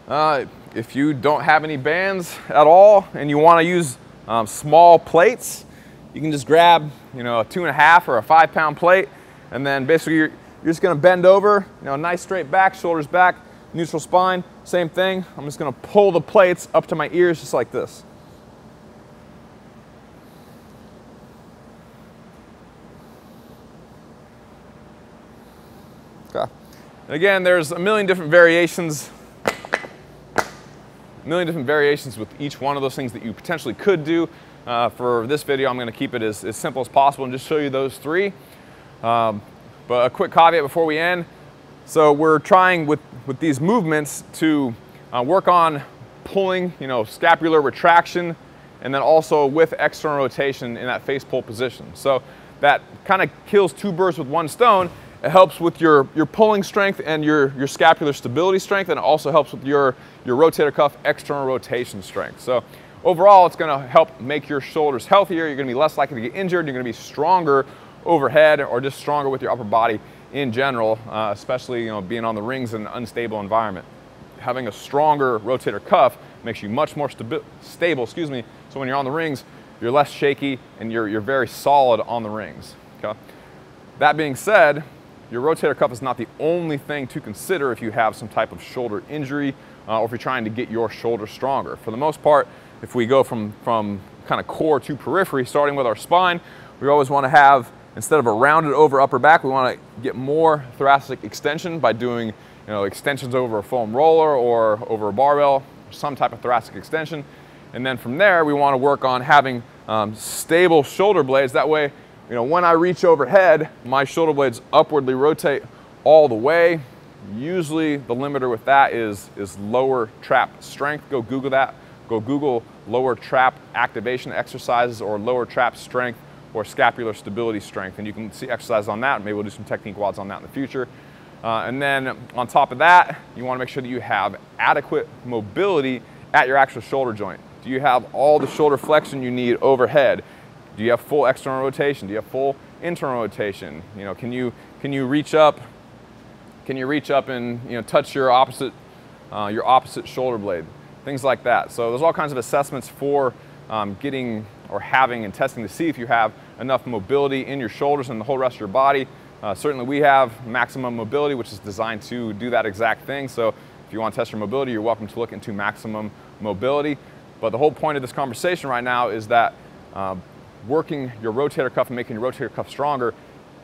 Uh, if you don't have any bands at all and you want to use um, small plates, you can just grab, you know, a two and a half or a five pound plate, and then basically you're, you're just going to bend over, you know, nice straight back, shoulders back, neutral spine, same thing. I'm just gonna pull the plates up to my ears just like this. Okay. And again, there's a million different variations, a million different variations with each one of those things that you potentially could do. Uh, for this video, I'm gonna keep it as, as simple as possible and just show you those three. Um, but a quick caveat before we end, so we're trying with, with these movements to uh, work on pulling, you know, scapular retraction, and then also with external rotation in that face pull position. So that kind of kills two birds with one stone. It helps with your, your pulling strength and your, your scapular stability strength, and it also helps with your, your rotator cuff external rotation strength. So overall, it's gonna help make your shoulders healthier. You're gonna be less likely to get injured. You're gonna be stronger overhead or just stronger with your upper body in general, uh, especially you know, being on the rings in an unstable environment. Having a stronger rotator cuff makes you much more stable, excuse me, so when you're on the rings, you're less shaky and you're, you're very solid on the rings. Okay? That being said, your rotator cuff is not the only thing to consider if you have some type of shoulder injury uh, or if you're trying to get your shoulder stronger. For the most part, if we go from, from kind of core to periphery, starting with our spine, we always want to have Instead of a rounded over upper back, we want to get more thoracic extension by doing you know, extensions over a foam roller or over a barbell, some type of thoracic extension. And then from there, we want to work on having um, stable shoulder blades. That way, you know, when I reach overhead, my shoulder blades upwardly rotate all the way. usually the limiter with that is, is lower trap strength. Go Google that. Go Google lower trap activation exercises or lower trap strength or scapular stability strength. And you can see exercises on that. Maybe we'll do some technique WODs on that in the future. Uh, and then on top of that, you wanna make sure that you have adequate mobility at your actual shoulder joint. Do you have all the shoulder flexion you need overhead? Do you have full external rotation? Do you have full internal rotation? You know, can you, can you reach up can you reach up and you know touch your opposite uh, your opposite shoulder blade? Things like that. So there's all kinds of assessments for um, getting or having and testing to see if you have enough mobility in your shoulders and the whole rest of your body. Uh, certainly we have maximum mobility, which is designed to do that exact thing. So if you want to test your mobility, you're welcome to look into maximum mobility. But the whole point of this conversation right now is that uh, working your rotator cuff and making your rotator cuff stronger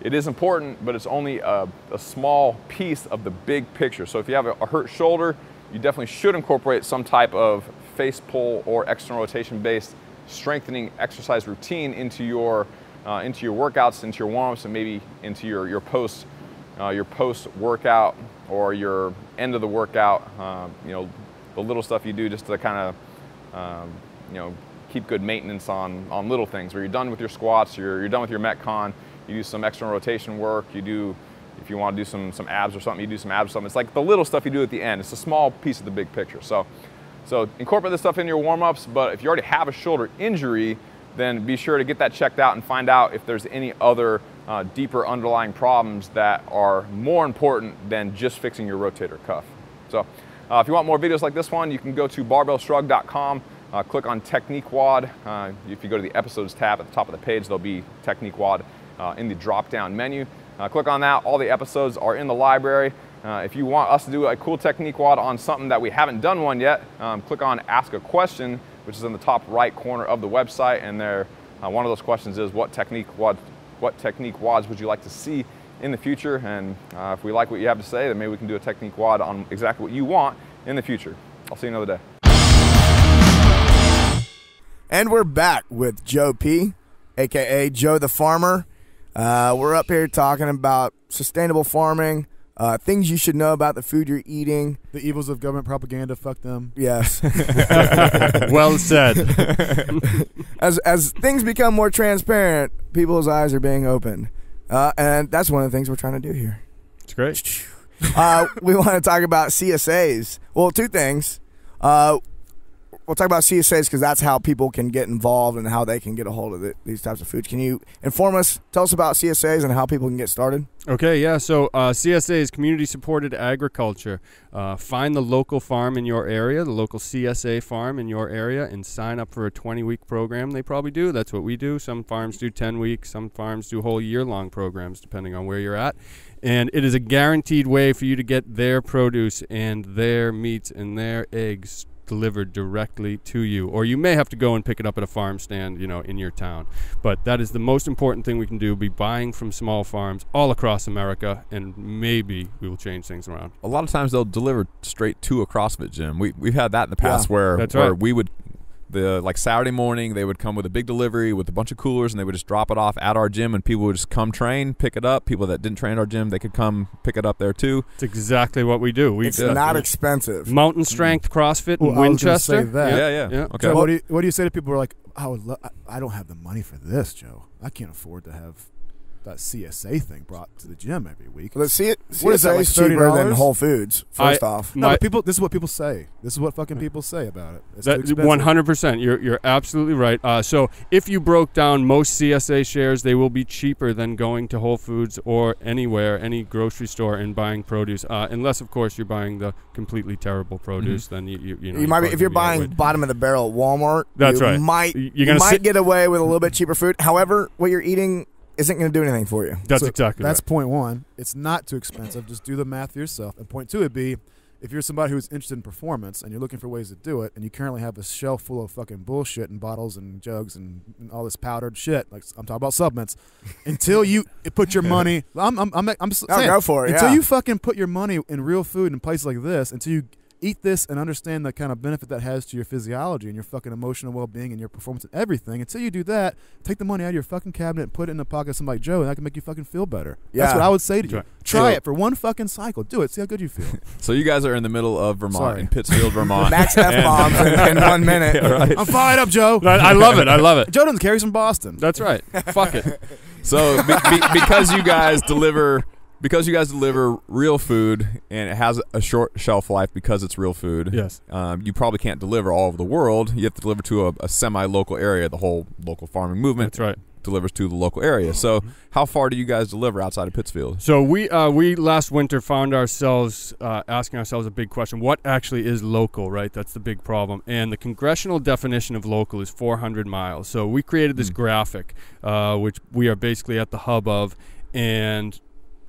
it is important, but it's only a, a, small piece of the big picture. So if you have a, a, hurt shoulder, you definitely should incorporate some type of face pull or external rotation based strengthening exercise routine into your uh, into your workouts, into your warm-ups, and maybe into your your post uh, your post workout or your end of the workout. Uh, you know, the little stuff you do just to kind of um, you know keep good maintenance on on little things. Where you're done with your squats, you're you're done with your metcon you do some external rotation work, you do, if you want to do some, some abs or something, you do some abs or something. It's like the little stuff you do at the end. It's a small piece of the big picture. So, so incorporate this stuff into your warm-ups, but if you already have a shoulder injury, then be sure to get that checked out and find out if there's any other uh, deeper underlying problems that are more important than just fixing your rotator cuff. So uh, if you want more videos like this one, you can go to barbellshrugged.com, uh, click on Technique WOD. Uh, if you go to the episodes tab at the top of the page, there'll be Technique WOD uh, in the drop-down menu. Uh, click on that. All the episodes are in the library. If you want us to do a cool technique WOD on something that we haven't done one yet, um, click on Ask a Question, which is in the top right corner of the website. And there, uh, one of those questions is what technique WOD, what technique WODs would you like to see in the future? And uh, if we like what you have to say, then maybe we can do a technique WOD on exactly what you want in the future. I'll see you another day. And we're back with Joe P, aka Joe the Farmer. Uh, we're up here talking about sustainable farming, uh, things you should know about the food you're eating. The evils of government propaganda. Fuck them. Yes. well said. as as things become more transparent, people's eyes are being opened, uh, and that's one of the things we're trying to do here. It's great. Uh, we want to talk about CSAs. Well, two things. Uh, we'll talk about CSAs because that's how people can get involved and how they can get a hold of these types of foods. Can you inform us, tell us about CSAs and how people can get started? Okay, yeah. So uh, CSA is community supported agriculture. Uh, find the local farm in your area, the local CSA farm in your area, and sign up for a 20 week program. They probably do. That's what we do. Some farms do 10 weeks, some farms do whole year long programs, depending on where you're at. And it is a guaranteed way for you to get their produce and their meats and their eggs delivered directly to you. Or you may have to go and pick it up at a farm stand you know in your town. But that is the most important thing we can do be buying from small farms all across america and maybe we will change things around. A lot of times they'll deliver straight to a crossfit gym. We, we've had that in the past Yeah, where, that's where right. we would the like saturday morning they would come with a big delivery with a bunch of coolers and they would just drop it off at our gym and people would just come train pick it up people that didn't train at our gym they could come pick it up there too it's exactly what we do we It's not expensive. mountain strength mm. crossfit Well, in I was winchester say that. yeah yeah, yeah. okay So what do you what do you say to people who are like, I would lo- I, I don't have the money for this, Joe. I can't afford to have that CSA thing brought to the gym every week. Let's see it. What is that, like is cheaper than Whole Foods. First I- off, No, My- but people. This is what people say. This is what fucking people say about it. It's That one hundred percent. You're you're absolutely right. Uh, so if you broke down most CSA shares, they will be cheaper than going to Whole Foods or anywhere, any grocery store, and buying produce. Uh, unless, of course, you're buying the completely terrible produce. Then you you, you know you might be if you're buying get bottom of the barrel at Walmart. That's you right. Might you're gonna might sit- get away with a little bit cheaper food. However, what you're eating isn't going to do anything for you. That's So exactly That's right. point one. It's not too expensive. Just do the math yourself. And point two would be, if you're somebody who's interested in performance and you're looking for ways to do it, and you currently have a shelf full of fucking bullshit and bottles and jugs and, and all this powdered shit, like I'm talking about supplements, until you put your money, I'm I'm I'm, I'm oh, saying, go for it, Until yeah. you fucking put your money in real food in places like this, until you eat this and understand the kind of benefit that has to your physiology and your fucking emotional well being and your performance and everything. Until you do that, take the money out of your fucking cabinet and put it in the pocket of somebody like Joe, and that can make you fucking feel better. That's what I would say to you. Right. Try So- it for one fucking cycle. Do it. See how good you feel. So you guys are in the middle of Vermont, Sorry. in Pittsfield, Vermont. Max f bombs in, in one minute. Yeah, right. I'm fired up, Joe. I, I love it. I love it. Joe doesn't carry from Boston. That's right. Fuck it. So be, be, because you guys deliver because you guys deliver real food and it has a short shelf life because it's real food. Yes. Um, you probably can't deliver all over the world. You have to deliver to a, a semi-local area. The whole local farming movement That's right. delivers to the local area. So, how far do you guys deliver outside of Pittsfield? So we uh, we last winter found ourselves uh, asking ourselves a big question: What actually is local? Right, that's the big problem. And the congressional definition of local is 400 miles. So we created this Mm. graphic, uh, which we are basically at the hub of, and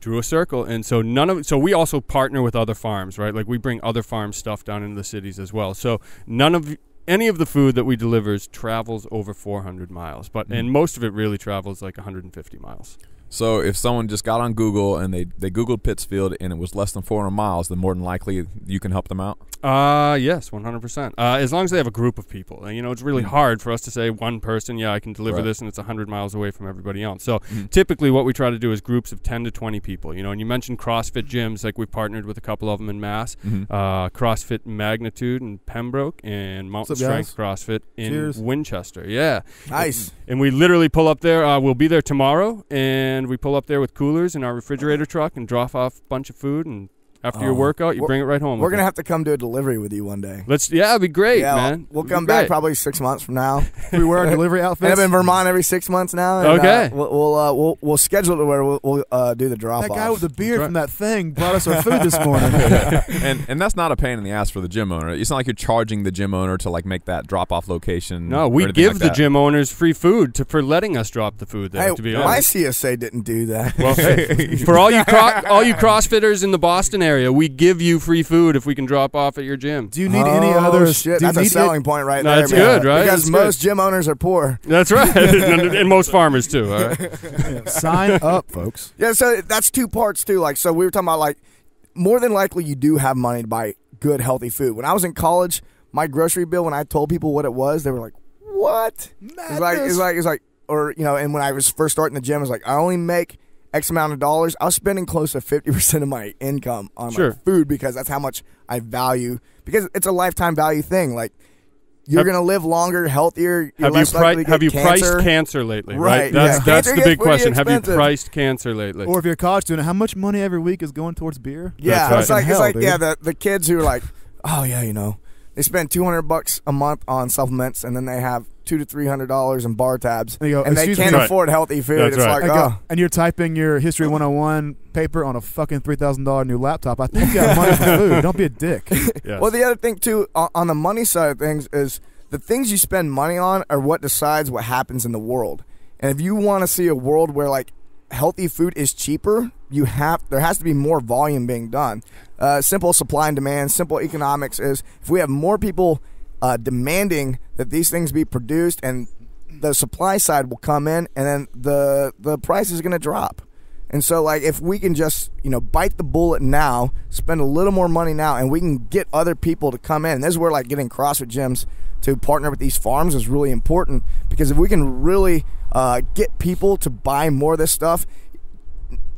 drew a circle. And so none of so we also partner with other farms, right? Like we bring other farm stuff down into the cities as well. So none of any of the food that we delivers travels over 400 miles, but Mm. and most of it really travels like 150 miles. So, if someone just got on Google and they they googled Pittsfield and it was less than 400 miles, then more than likely you can help them out. Uh yes, one hundred percent. Uh, as long as they have a group of people, and you know, it's really Mm. hard for us to say one person. Yeah, I can deliver Right. this, and it's hundred miles away from everybody else. So Mhm. typically, what we try to do is groups of ten to twenty people. You know, and you mentioned CrossFit gyms, like we partnered with a couple of them in Mass. Mhm. Uh, CrossFit Magnitude in Pembroke and Mountain up, Strength CrossFit in Cheers. Winchester. Yeah, Nice. and we literally pull up there. Uh, we'll be there tomorrow, and we pull up there with coolers in our refrigerator truck and drop off a bunch of food. And after your Oh. workout, you We're- bring it right home. We're gonna you. have to come do a delivery with you one day. Let's. Yeah, it'd be great, yeah, man. we'll, we'll come back great. probably six months from now. we wear our delivery And outfits. I'm in Vermont every six months now. And, Okay. uh, we'll we'll, uh, we'll we'll schedule it to where we'll, we'll uh, do the drop that guy with the beard right. from that thing brought us our food this morning. and and that's not a pain in the ass for the gym owner. It's not like you're charging the gym owner to like make that drop off location. No, we give like the that. gym owners free food to, for letting us drop the food there. hey, to be honest, my CSA didn't do that. well, hey, for all you cro- all you CrossFitters in the Boston area, we give you free food if we can drop off at your gym. Do you need any Oh, other? Shit, do you that's a need selling point right No, there. that's man. good, right? Because That's most gym owners are poor. That's right, and, and most farmers too. All right. Sign up, folks. Yeah, so that's two parts too. Like, so we were talking about like more than likely you do have money to buy good healthy food. When I was in college, my grocery bill when I told people what it was, they were like, "What?" It's like it's like it's like or you know, and when I was first starting the gym, it was like I only make X amount of dollars. I was spending close to fifty percent of my income on Sure. my food because that's how much I value because it's a lifetime value thing. Like you're gonna live longer, healthier. You're Have you less likely pri- to have you cancer. priced cancer lately? Right, That's yeah. that's the big pretty question. Have you priced cancer lately? Or if you're a college student, how much money every week is going towards beer? Yeah, That's it's right. like it's like dude. yeah, the the kids who are like, oh yeah, you know, they spend two hundred bucks a month on supplements, and then they have two to three hundred dollars in bar tabs, And go, and they can't me." Afford healthy food. That's it's right. like, I go, oh, and you're typing your History 101 paper on a fucking three thousand dollar new laptop. I think you got money for food. Don't be a dick. Yes. Well, the other thing too, on, on the money side of things, is the things you spend money on are what decides what happens in the world. And if you want to see a world where like healthy food is cheaper, you have there has to be more volume being done. Uh, simple supply and demand, simple economics is if we have more people uh, demanding that these things be produced, and the supply side will come in, and then the the price is going to drop. And so, like, if we can just, you know, bite the bullet now, spend a little more money now, and we can get other people to come in. And this is where, like, getting CrossFit gyms to partner with these farms is really important because if we can really uh, get people to buy more of this stuff,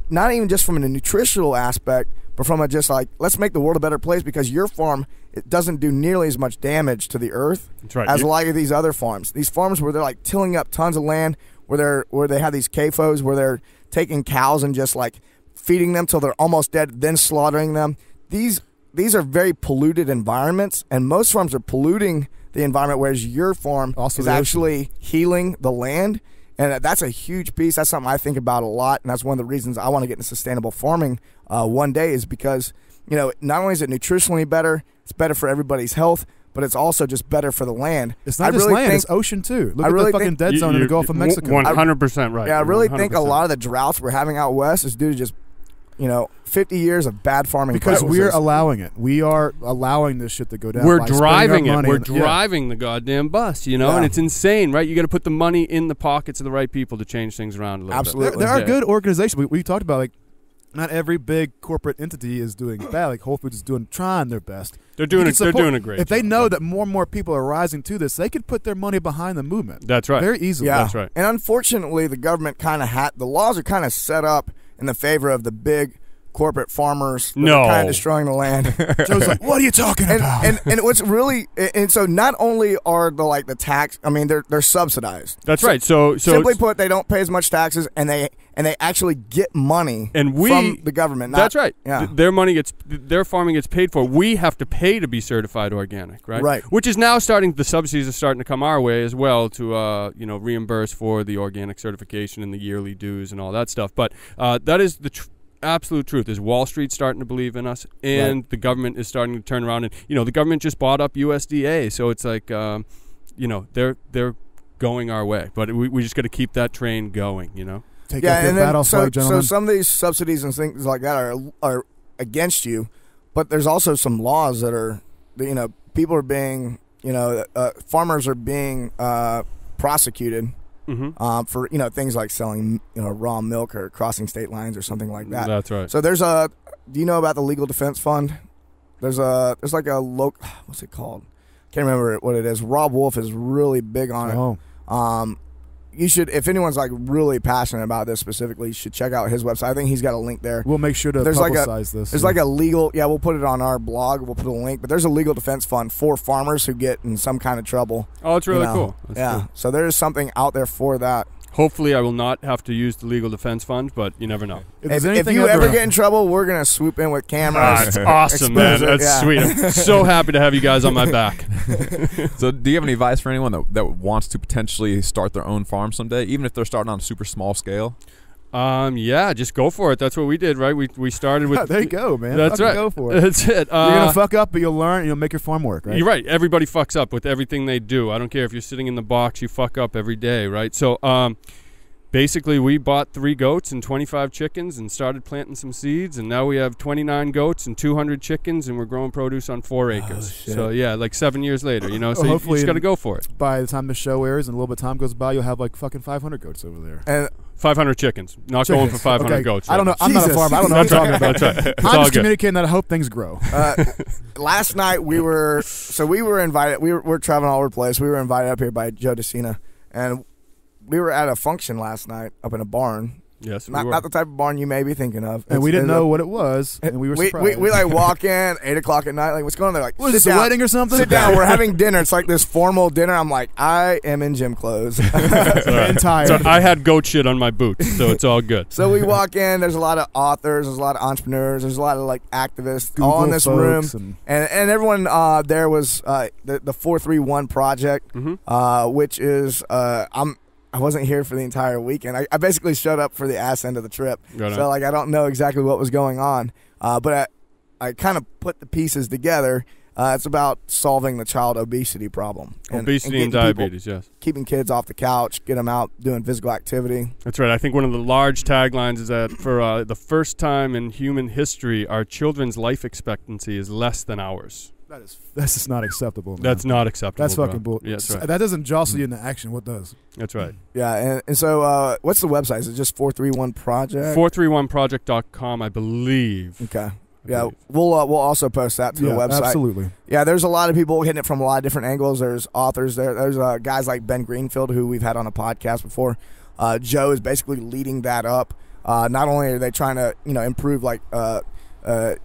not even just from a nutritional aspect, but from a just like, let's make the world a better place because your farm it doesn't do nearly as much damage to the earth right. as a lot of these other farms. These farms where they're like tilling up tons of land, where they're where they have these CAFOs, where they're taking cows and just like feeding them till they're almost dead, then slaughtering them. These these are very polluted environments, and most farms are polluting the environment, whereas your farm Also is actually healing the land. And that's a huge piece. That's something I think about a lot, and that's one of the reasons I want to get into sustainable farming uh, one day. Is because you know not only is it nutritionally better, it's better for everybody's health, but it's also just better for the land. It's not I just really land; think- it's ocean too. Look I at really the fucking think dead You- zone in the Gulf of Mexico. One hundred percent right. Yeah, I really think a lot of the droughts we're having out west is due to just, you know, 50 years of bad farming because we're allowing it. We are allowing this shit to go down. We're by spending our driving it. We're and- yeah. driving the goddamn bus, you know, and it's insane, right? You got to put the money in the pockets of the right people to change things around a little Absolutely. There, there are good organizations. We, we talked about like not every big corporate entity is doing bad. Like Whole Foods is doing trying their best. They're doing You a, can they're doing a great. If they job. know that more and more people are rising to this, they could put their money behind the movement. That's right. Very easily. Yeah, That's right. And unfortunately, the government kind of had the laws are kind of set up in the favor of the big corporate farmers. No. kind of destroying the land. Joe's like, "What are you talking and, about?" and and what's really and so not only are the like the tax. I mean, they're they're subsidized. That's right. So so Simply put, they don't pay as much taxes, and they and they actually get money And we- from the government. Not, That's right. Yeah. Th- Their money gets, their farming gets paid for. We have to pay to be certified organic, right? Right. Which is now starting. The subsidies are starting to come our way as well to, uh, you know, reimburse for the organic certification and the yearly dues and all that stuff. But uh, that is the tr- absolute truth. Is Wall Street starting to believe in us, and the government is starting to turn around. And you know, the government just bought up USDA, so it's like, um, you know, they're they're going our way. But we, we just got to keep that train going. You know. Take yeah, out the and then battle so, flag, so some of these subsidies and things like that are are against you, but there's also some laws that are, you know, people are being, you know, uh, farmers are being uh, prosecuted Mm-hmm. um, for you know things like selling you know raw milk or crossing state lines or something like that. That's right. So there's a. Do you know about the Legal Defense Fund? There's a. There's like a local. What's it called? Can't remember what it is. Robb Wolf is really big on it. oh, Um, you should, if anyone's like really passionate about this specifically, you should check out his website. I think he's got a link there. we'll make sure to There's like a- publicize this. There's like a legal, yeah, we'll put it on our blog. We'll put a link, but there's a legal defense fund for farmers who get in some kind of trouble. Oh, it's really you know. cool. That's yeah, cool. so there is something out there for that. Hopefully, I will not have to use the legal defense fund, but you never know. if, If, there's if anything you ever ever- get in trouble, we're gonna swoop in with Ah, cameras. it's awesome, man. That's yeah. sweet. I'm so happy to have you guys on my back. So, do you have any advice for anyone that, that wants to potentially start their own farm someday, even if they're starting on a super small scale? Um, yeah, just go for it. That's what we did, right? We we started with. there you go, man. That's Fucking right. Go for it. That's it. Uh, You're gonna fuck up, but you'll learn. and You'll make your farm work, right? You're right. Everybody fucks up with everything they do. I don't care if you're sitting in the box, you fuck up every day, right? So, um, basically, we bought three goats and 25 chickens and started planting some seeds, and now we have 29 goats and 200 chickens, and we're growing produce on four acres. shit. so, yeah, like seven years later, you know. So, Well, you- you, hopefully just got to go for it. By the time the show airs and a little bit of time goes by, you'll have like fucking 500 goats over there. and 500 chickens. Not going for 500 Okay. goats. I don't know. I'm not a farmer. I don't know what I'm talking about. That's right. It's I'm all just good. communicating that I hope things grow. uh, last night we were so we were invited. We were, we're traveling all over the place. We were invited up here by Joe De Sena, and we were at a function last night up in a barn. Yes, we Not, were. not the type of barn you may be thinking of. and we didn't it's a- know what it was, and we were we, surprised. we, we like walk in eight o'clock at night. Like, what's going on? They're like, was sit this down, a wedding or something? Sit down. We're having dinner. It's like this formal dinner. I'm like, I am in gym clothes. and tired. so I had goat shit on my boots, so it's all good. so we walk in. There's a lot of authors. There's a lot of entrepreneurs. There's a lot of like activists all in this room. and- And and everyone uh, there was uh, the the four three one project, Mhm. uh, which is uh, I'm. I wasn't here for the entire weekend. I, I basically showed up for the ass end of the trip, so like I don't know exactly what was going on. Uh, but I, I kind of put the pieces together. Uh, it's about solving the child obesity problem, Obesity and, people- diabetes, yes. keeping kids off the couch, get them out doing physical activity. That's right. I think one of the large taglines is that for uh, the first time in human history, our children's life expectancy is less than ours. That is that's just not acceptable. Man. That's not acceptable. that's bro. fucking bull. Yeah, that's right. That doesn't jostle you into action. What does? That's right. Yeah, and, and so uh, what's the website? Is it just four three one project? 431project.com, I believe. Okay. Yeah, we'll uh, we'll also post that to yeah, the website. absolutely. Yeah, there's a lot of people hitting it from a lot of different angles. There's authors there. There's uh, guys like Ben Greenfield who we've had on a podcast before. Uh, Joe is basically leading that up. Uh, not only are they trying to you know improve like uh, uh,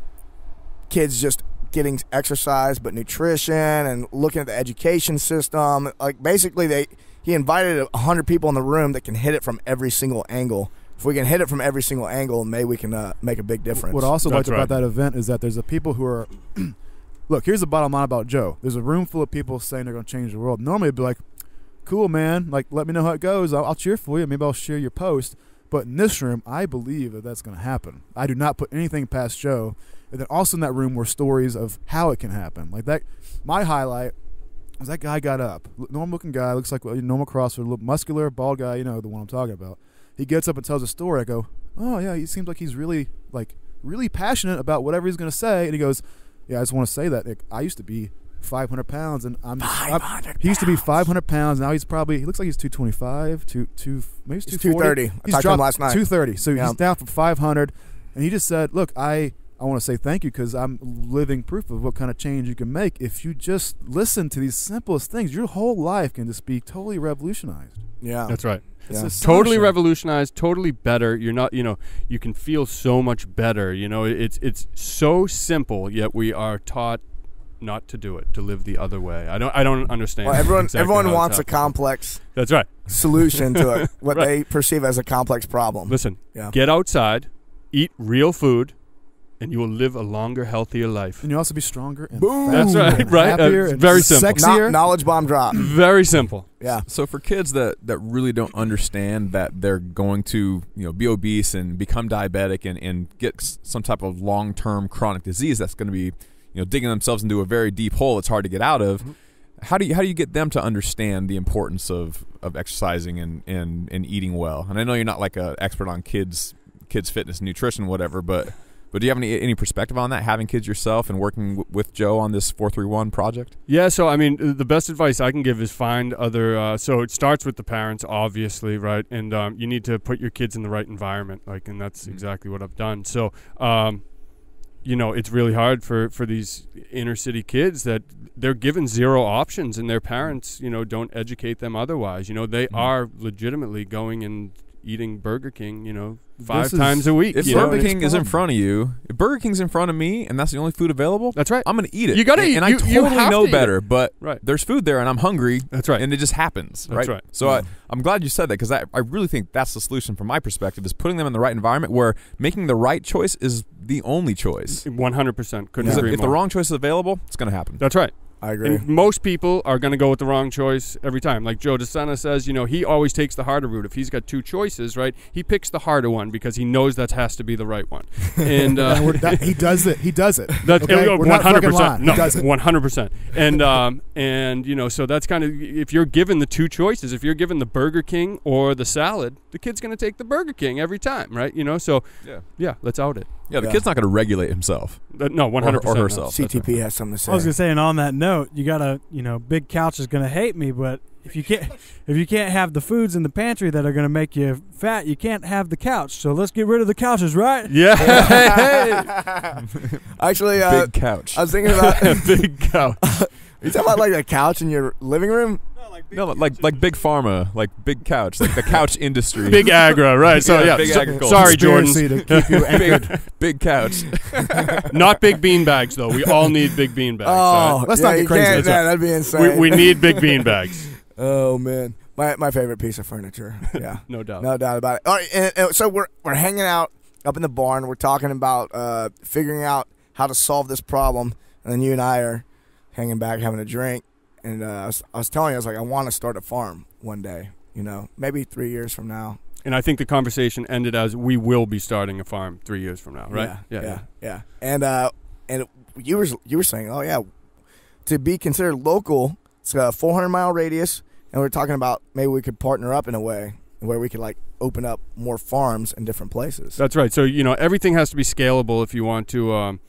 kids just getting exercise, but nutrition and looking at the education system. Like basically, they he invited a hundred people in the room that can hit it from every single angle. If we can hit it from every single angle, maybe we can uh, make a big difference. What I also liked That's about that event is that there's a people who are. look, here's the bottom line about Joe. There's a room full of people saying they're going to change the world. Normally, it'd be like, "Cool, man. Like, let me know how it goes. I'll, I'll cheer for you. Maybe I'll share your post." But in this room, I believe that that's going to happen. I do not put anything past Joe. And then also in that room were stories of how it can happen. Like that, my highlight was that guy got up, normal looking guy, looks like a normal CrossFit, a little muscular, bald guy. You know the one I'm talking about. He gets up and tells a story. I go, oh yeah, he seems like he's really like really passionate about whatever he's going to say. And he goes, yeah, I just want to say that I used to be 500 pounds, and I'm, I'm 500 he used to be 500 pounds. Now he's probably he looks like he's 225, two two maybe he's He's 240. 230. I talked to him last night. 230. So Yeah. he's down from 500. And he just said, "Look, I I want to say thank you because I'm living proof of what kind of change you can make if you just listen to these simplest things. Your whole life can just be totally revolutionized. Yeah. That's right. It's Yeah. Totally revolutionized, totally better. You're not, you know, you can feel so much better. You know, it's it's so simple, yet we are taught not to do it, to live the other way. I don't I don't understand. Well, everyone exactly everyone wants a complex That's right. solution to it, what Right. they perceive as a complex problem. Listen, Yeah. get outside, eat real food, and you will live a longer, healthier life. And you'll also be stronger and Boom. That's faster right, and right. Uh, happier and very simple. sexier. No- knowledge bomb drop. Very simple. Yeah. So for kids that, that really don't understand that they're going to you know be obese and become diabetic and, and get some type of long term chronic disease that's going to be you know digging themselves into a very deep hole it's hard to get out of. How do you how do you get them to understand the importance of, of exercising and, and, and eating well? And I know you're not like an expert on kids kids fitness, nutrition, whatever, but but do you have any any perspective on that? Having kids yourself and working with Joe on this four three one project? Yeah, so I mean, the best advice I can give is find other. Uh, so it starts with the parents, obviously, right? And um, you need to put your kids in the right environment, like, and that's Mhm. exactly what I've done. So, um, you know, it's really hard for for these inner city kids that they're given zero options, and their parents, you know, don't educate them otherwise. You know, they Mhm. are legitimately going and eating Burger King, you know, five This is- times a week. If you know, Burger King is in front of you, if Burger King's in front of me, and that's the only food available, that's right. I'm gonna eat it. You gotta and, eat- and I you- you totally have know to eat better. But Right. there's food there, and I'm hungry, That's right. and it just happens, That's right? right. So I, I'm glad you said that because I, I really think that's the solution from my perspective is putting them in the right environment where making the right choice is the only choice. One hundred percent. Couldn't Because agree if the wrong choice is available, it's gonna happen. That's right. I agree. And most people are going to go with the wrong choice every time. Like Joe De Sena says, you know, he always takes the harder route. If he's got two choices, right, he picks the harder one because he knows that has to be the right one. And And uh, we're- that- he does it. He does it. that's okay? We're not hundred fucking percent. lying. No, He does it. one hundred percent. And um, and you know, so that's kind of if you're given the two choices, if you're given the Burger King or the salad, the kid's going to take the Burger King every time, right? You know, so Yeah. yeah, let's out it. Yeah, the Yeah. kid's not gonna regulate himself. Uh, no, one hundred or percent herself. CTP has something to say. I was gonna say, and on that note, you gotta, you know, big couch is gonna hate me, but if you can't, if you can't have the foods in the pantry that are gonna make you fat, you can't have the couch. So let's get rid of the couches, right? Yeah, Actually, uh, Big couch. I was thinking about. A big cow. You talking about like a couch in your living room? no, like like like big pharma, like big couch, like the couch industry. Big agra, right? So Yeah, yeah, big so- agriculture. sorry, Jordan. Conspiracy to keep you big, big couch. Not big bean bags though. We all need big bean bags. Oh, Let's yeah, not get crazy. can't- That's yeah, that'd be insane. we, we need big bean bags, oh man, my my favorite piece of furniture. Yeah, no doubt. no doubt about it. All right, and, and so we're we're hanging out up in the barn. We're talking about uh, figuring out how to solve this problem, and then you and I are hanging back having a drink. And uh, I, was, I was telling you, I was like, I want to start a farm one day. You know, maybe three years from now. And I think the conversation ended as we will be starting a farm three years from now, right? Yeah, yeah, yeah. And uh, and you were you were saying, oh yeah, to be considered local, it's a 400 mile radius, and we're talking about maybe we could partner up in a way where we could like open up more farms in different places. That's right. So you know everything has to be scalable if you want to. Um,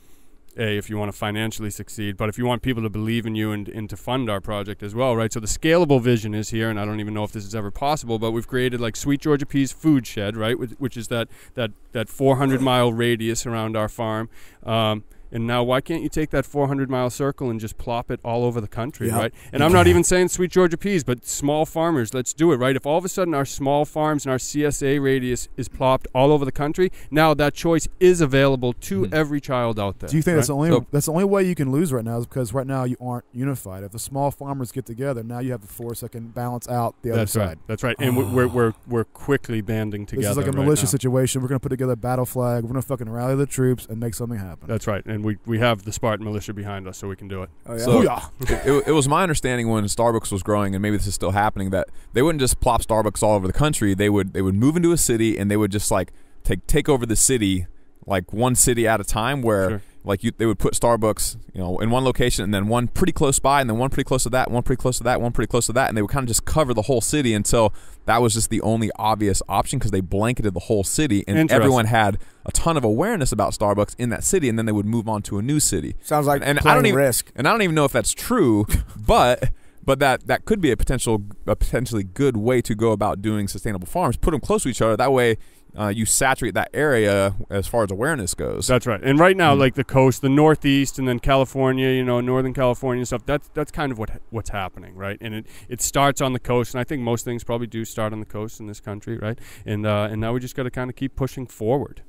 a, if you want to financially succeed, but if you want people to believe in you and, and to fund our project as well, right? So the scalable vision is here, and I don't even know if this is ever possible, but we've created like Sweet Georgia P's Food Shed, right? Which, which is that that that 400 mile radius around our farm. Um, and now, why can't you take that 400 mile circle and just plop it all over the country, Yep. right? And I'm not even saying Sweet Georgia P's, but small farmers, let's do it, right? If all of a sudden our small farms and our CSA radius is plopped all over the country, now that choice is available to Mhm. every child out there. Do you think right? that's the only So- that's the only way you can lose right now is because right now you aren't unified. If the small farmers get together, now you have the force that can balance out the other That's other right. side. That's right. And we- we're, we're, we're quickly banding together. This is like a right militia now. situation. We're gonna put together a battle flag. We're gonna fucking rally the troops and make something happen. That's right. And we, we have the Spartan militia behind us, so we can do it. Oh, yeah. So- it, it was my understanding when Starbucks was growing, and maybe this is still happening, that they wouldn't just plop Starbucks all over the country. They would they would move into a city, and they would just like take take over the city, like one city at a time. Where Sure. Like you, they would put Starbucks, you know, in one location, and then one pretty close by, and then one pretty close to that, one pretty close to that, one pretty close to that, and they would kind of just cover the whole city until that was just the only obvious option because they blanketed the whole city, and everyone had a ton of awareness about Starbucks in that city, and then they would move on to a new city. Sounds like And I don't even- risk. And I don't even know if that's true, but but that that could be a potential a potentially good way to go about doing sustainable farms. Put them close to each other. That way, uh, you saturate that area as far as awareness goes. That's right. And right now, like the coast, the Northeast, and then California, you know, Northern California and stuff. That's that's kind of what what's happening, right? And it, it starts on the coast, and I think most things probably do start on the coast in this country, right? And uh, and now we just got to kind of keep pushing forward.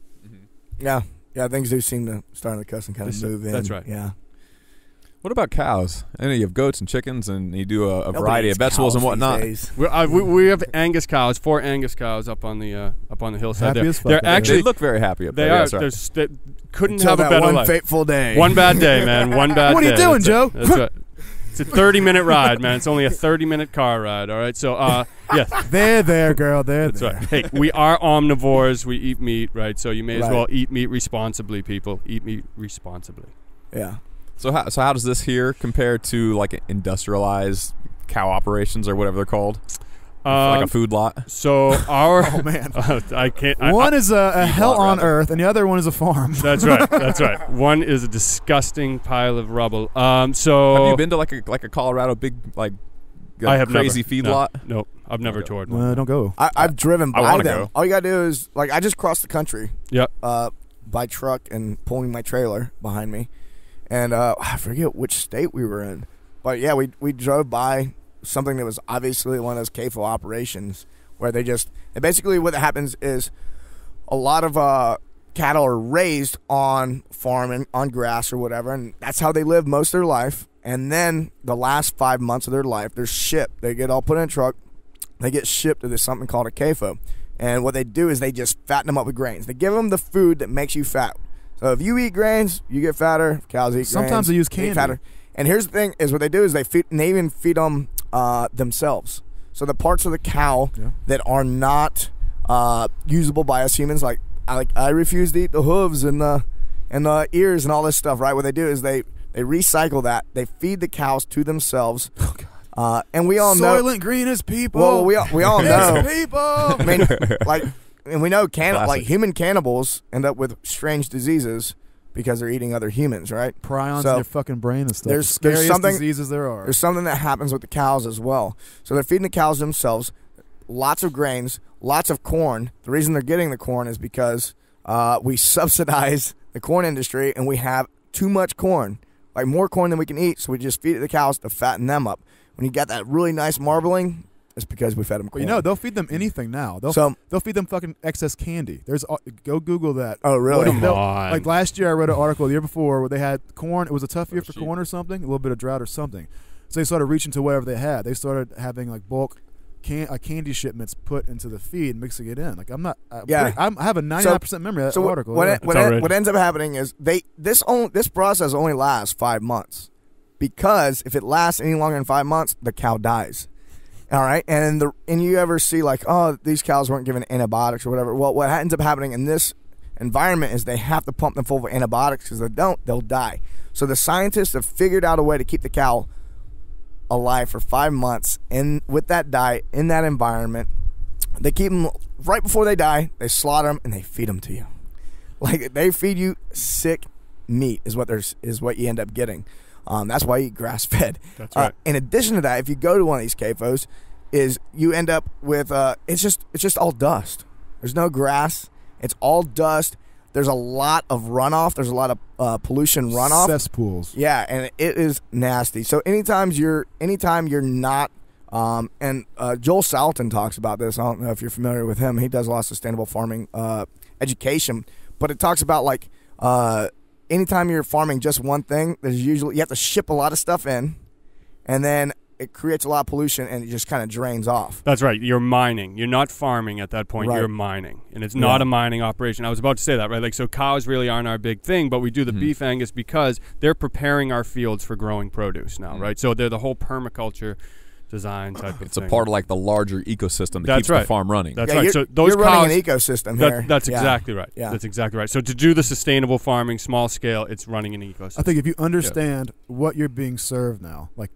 Yeah, yeah, things do seem to start on the coast and kind of move in. that's right. Yeah, What about cows? I know you have goats and chickens, and you do a, a variety of vegetables and whatnot. days. We, uh, we, we have Angus cows, four Angus cows up on the uh, up on the hillside. Happy there. They're actually they look very happy up they there. are. That's right. They couldn't Until have a that better one life. fateful day. One bad day, man. One bad day. What are day. you doing, That's Joe? It. That's right. It's a 30 minute ride, man. It's only a 30 minute car ride. All right. So, uh, yes, There, there, girl. There, that's there. right. Hey, we are omnivores. We eat meat, right? So you may as Right. well eat meat responsibly, people. Eat meat responsibly. Yeah. So how so how does this here compare to like industrialized cow operations or whatever they're called, like Um, a food lot? so our, Oh man. I can't. I, One is a, a hell on rather. earth, and the other one is a farm. that's right. That's right. One is a disgusting pile of rubble. Um. So have you been to like a like a Colorado big like I have crazy never. No, feedlot? Nope. I've never toured one. Uh, don't go. I, I've driven I by wanna them. go. All you gotta do is like I just crossed the country. Yep. Uh, by truck and pulling my trailer behind me, and uh, I forget which state we were in, but yeah, we we drove by something that was obviously one of those CAFO operations where they just and basically what happens is a lot of uh cattle are raised on farming on grass or whatever, and that's how they live most of their life. And then the last five months of their life, they're shipped. They get all put in a truck. They get shipped to this something called a CAFO. And what they do is they just fatten them up with grains. They give them the food that makes you fat. So if you eat grains, you get fatter. Cows eat Sometimes grains, they use candy. fatter. And here's the thing: is what they do is they feed. And they even feed them uh, themselves. So the parts of the cow Yeah. that are not uh, usable by us humans, like I like I refuse to eat the hooves and the and the ears and all this stuff. Right? What they do is they they recycle that. They feed the cows to themselves. Oh, God. Uh, and we all know. Soylent Green is people. Well, we all, we all know. People. I mean, like, and we know can like human cannibals end up with strange diseases because they're eating other humans, right? Prions So, in your fucking brain and stuff. there's- the there's something- diseases there are. There's something that happens with the cows as well. So they're feeding the cows themselves lots of grains, lots of corn. The reason they're getting the corn is because uh, we subsidize the corn industry and we have too much corn, like more corn than we can eat. So we just feed it to the cows to fatten them up. When you got that really nice marbling, it's because we fed them But corn. you know, they'll feed them anything now. They'll so they'll feed them fucking excess candy. There's uh, go Google that. oh really? Come Come on. on. Like last year, I read an article the year before where they had corn. It was a tough year for sheep. corn or something, a little bit of drought or something. So they started reaching to whatever they had. They started having like bulk can uh, candy shipments put into the feed, mixing it in. Like I'm not. I, Yeah. I'm, I have a 99 percent memory of that so what- article. What, yeah. what, It's it- outrageous. what ends up happening is they this only this process only lasts five months because if it lasts any longer than five months, the cow dies. All right, and the and you ever see like oh these cows weren't given antibiotics or whatever. Well, what ends up happening in this environment is they have to pump them full of antibiotics because they don't, they'll die. So the scientists have figured out a way to keep the cow alive for five months in with that diet in that environment. They keep them right before they die. They slaughter them and they feed them to you. Like they feed you sick meat is what there's is what you end up getting. Um, that's why you eat grass fed. That's Uh, in addition to that, if you go to one of these CAFOs, is you end up with uh, it's just it's just all dust. There's no grass. It's all dust. There's a lot of runoff. There's a lot of uh, pollution runoff. cesspools. Yeah, and it is nasty. So anytime you're anytime you're not um, and uh, Joel Salatin talks about this. I don't know if you're familiar with him. He does a lot of sustainable farming uh, education, but it talks about like uh, anytime you're farming just one thing, there's usually you have to ship a lot of stuff in, and then it creates a lot of pollution and it just kind of drains off. That's right. You're mining. You're not farming at that point. Right. You're mining, and it's not Yeah. a mining operation. I was about to say that, right? Like, so cows really aren't our big thing, but we do the Mhm. beef Angus because they're preparing our fields for growing produce now, Mhm. right? So they're the whole permaculture design type of It's a part of like the larger ecosystem that That's keeps right. the farm running. That's yeah, right. You're, So those you're running cows. an ecosystem that- here. that's Yeah. exactly right. Yeah. That's exactly right. So to do the sustainable farming, small scale, it's running an ecosystem. I think if you understand what you're being served now, like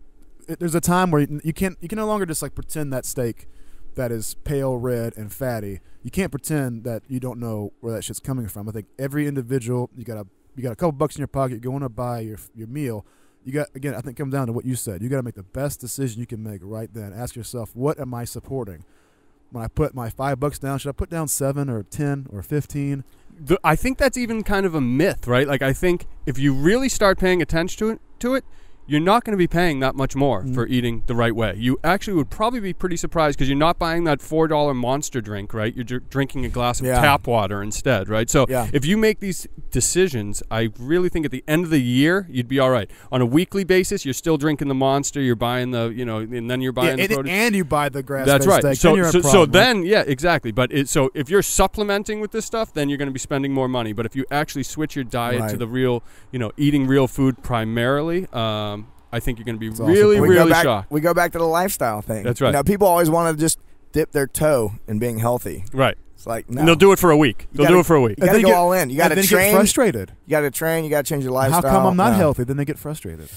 it, there's a time where you, you can't you can no longer just like pretend that steak that is pale red and fatty. You can't pretend that you don't know where that shit's coming from. I think every individual you got a you got a couple bucks in your pocket, you want to buy your your meal. You got again. I think comes down to what you said. You got to make the best decision you can make right then. Ask yourself, what am I supporting? when I put my five bucks down, should I put down seven or ten or fifteen? I think that's even kind of a myth, right? Like I think if you really start paying attention to it, to it, you're not going to be paying that much more Mm. for eating the right way. You actually would probably be pretty surprised because you're not buying that four dollar monster drink, right? You're dr- drinking a glass of Yeah. tap water instead, right? So Yeah. if you make these decisions, I really think at the end of the year you'd be all right. On a weekly basis, you're still drinking the monster. You're buying the, you know, and then you're buying Yeah, the and, produce. and you buy the grass. That's right. Steak, So, then you're in so, so right? then, yeah, exactly. But it, so if you're supplementing with this stuff, then you're going to be spending more money. But if you actually switch your diet to the real, you know, eating real food primarily, um, I think you're going to be awesome. really, we really go back, shocked. We go back to the lifestyle thing. That's right. You know, people always want to just dip their toe in being healthy. Right. It's like no. And they'll do it for a week. You They'll gotta- do it for a week. You got to go get- all in. You got to train. get frustrated. You got to train. You got to change your lifestyle. How come I'm not Yeah. healthy? Then they get frustrated,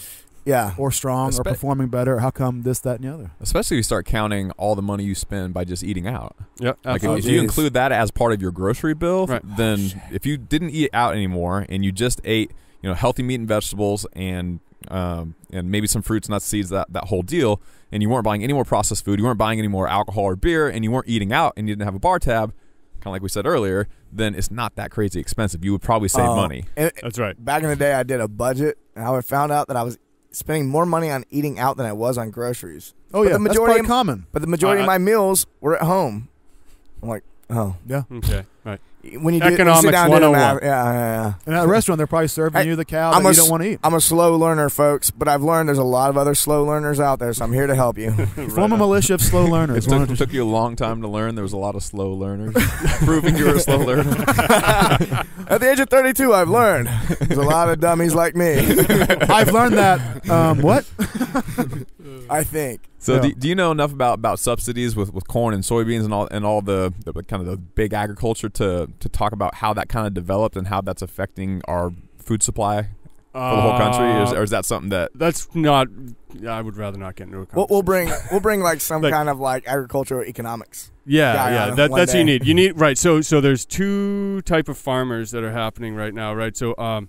Yeah. or strong, or performing better. How come this, that, and the other? Especially if you start counting all the money you spend by just eating out. Yeah, Like absolutely. if you oh, include that as part of your grocery bill, Right. then oh, if you didn't eat out anymore and you just ate, you know, healthy meat and vegetables and um, and maybe some fruits, nuts, seeds, that that whole deal, and you weren't buying any more processed food, you weren't buying any more alcohol or beer, and you weren't eating out, and you didn't have a bar tab, kind of like we said earlier, then it's not that crazy expensive. You would probably save Oh, money. and That's right. back in the day, I did a budget, and I found out that I was spending more money on eating out than I was on groceries. Oh But yeah, the majority that's of- common. But the majority Uh, of my meals were at home. I'm like, oh, Yeah, Okay. Right. when you do, you Economics sit down and do 101. math- yeah, yeah, yeah. and at a restaurant they're probably serving Hey, you the cow I'm that a you don't want to eat. I'm a slow learner, folks, but I've learned there's a lot of other slow learners out there, so I'm here to help you. Form a militia of slow learners. it took, you- took you a long time to learn. There was a lot of slow learners, proving you were a slow learner. At the age of 32, I've learned there's a lot of dummies like me. I've learned that. Um, what? I think. So Yeah. do, do you know enough about, about subsidies with, with corn and soybeans and all and all the, the kind of the big agriculture to to talk about how that kind of developed and how that's affecting our food supply for the whole country, or is, Uh, or is that something that That's not. I would rather not get into a conversation. We'll, we'll bring we'll bring like some Like- kind of like agricultural economics. Yeah, yeah, on that, one that's what you need. You need right. So, so there's two type of farmers that are happening right now, right? So, um,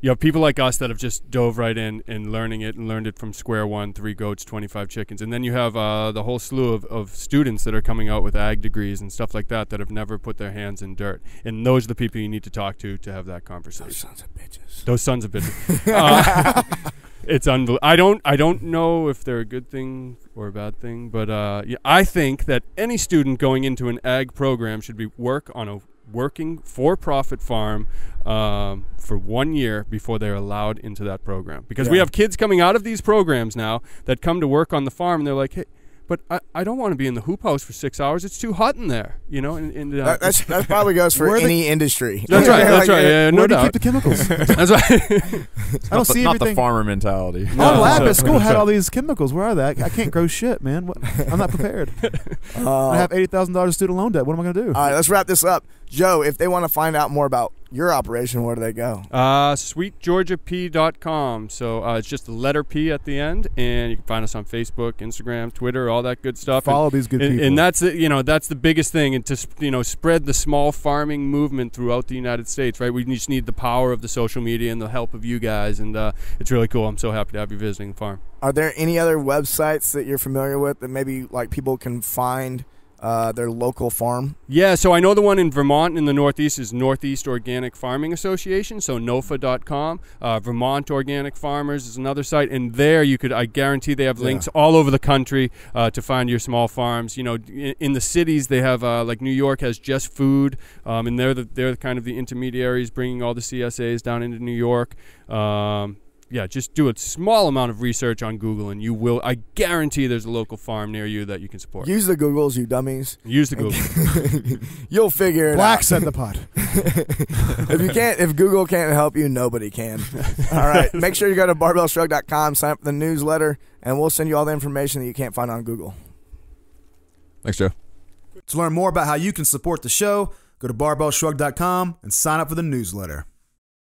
you have people like us that have just dove right in and learning it and learned it from square one, three goats, 25 chickens, and then you have uh, the whole slew of, of students that are coming out with ag degrees and stuff like that that have never put their hands in dirt, and those are the people you need to talk to to have that conversation. Those sons of bitches. Those sons of bitches. uh, it's unbelievable. I don't. I don't know if they're a good thing or a bad thing, but uh, yeah, I think that any student going into an ag program should be work on a working for-profit farm um, for one year before they're allowed into that program. Because we have kids coming out of these programs now that come to work on the farm, and they're like, "Hey." But I, I don't want to be in the hoop house for six hours. It's too hot in there, you know. And, and uh, That, that's, that probably goes for Where are the- any industry. that's right. That's Like, right. Yeah, no Where do you keep the chemicals? That's right. I don't not, see the, not everything. the farmer mentality? No, Our lab at school had all these chemicals. Where are they? I, I can't grow shit, man. What? I'm not prepared. Uh, I have eighty thousand dollars student loan debt. What am I going to do? all right, let's wrap this up. Joe, if they want to find out more about your operation, where do they go? Uh, sweetgeorgiap.com. So uh, it's just the letter P at the end, and you can find us on Facebook, Instagram, Twitter, all that good stuff. Follow these good and, people. and that's the, you know that's the biggest thing, and to you know spread the small farming movement throughout the United States. Right, we just need the power of the social media and the help of you guys, and uh, it's really cool. I'm so happy to have you visiting the farm. Are there any other websites that you're familiar with that maybe like people can find uh, their local farm? Yeah, so I know the one in Vermont in the Northeast is Northeast Organic Farming Association, so NOFA.com. Uh, Vermont Organic Farmers is another site, and there you could, I guarantee they have Yeah. links all over the country uh, to find your small farms. You know, in, in the cities they have, uh, like New York has Just Food, um, and they're the, they're kind of the intermediaries bringing all the CSAs down into New York. Um, yeah, just do a small amount of research on Google, and you will. I guarantee there's a local farm near you that you can support. Use the Googles, you dummies. Use the Google. You'll figure it Black out. said the pot. if you can't, if Google can't help you, nobody can. All right, make sure you go to barbellshrugged.com, sign up for the newsletter, and we'll send you all the information that you can't find on Google. Thanks, Joe. To learn more about how you can support the show, go to barbellshrugged.com and sign up for the newsletter.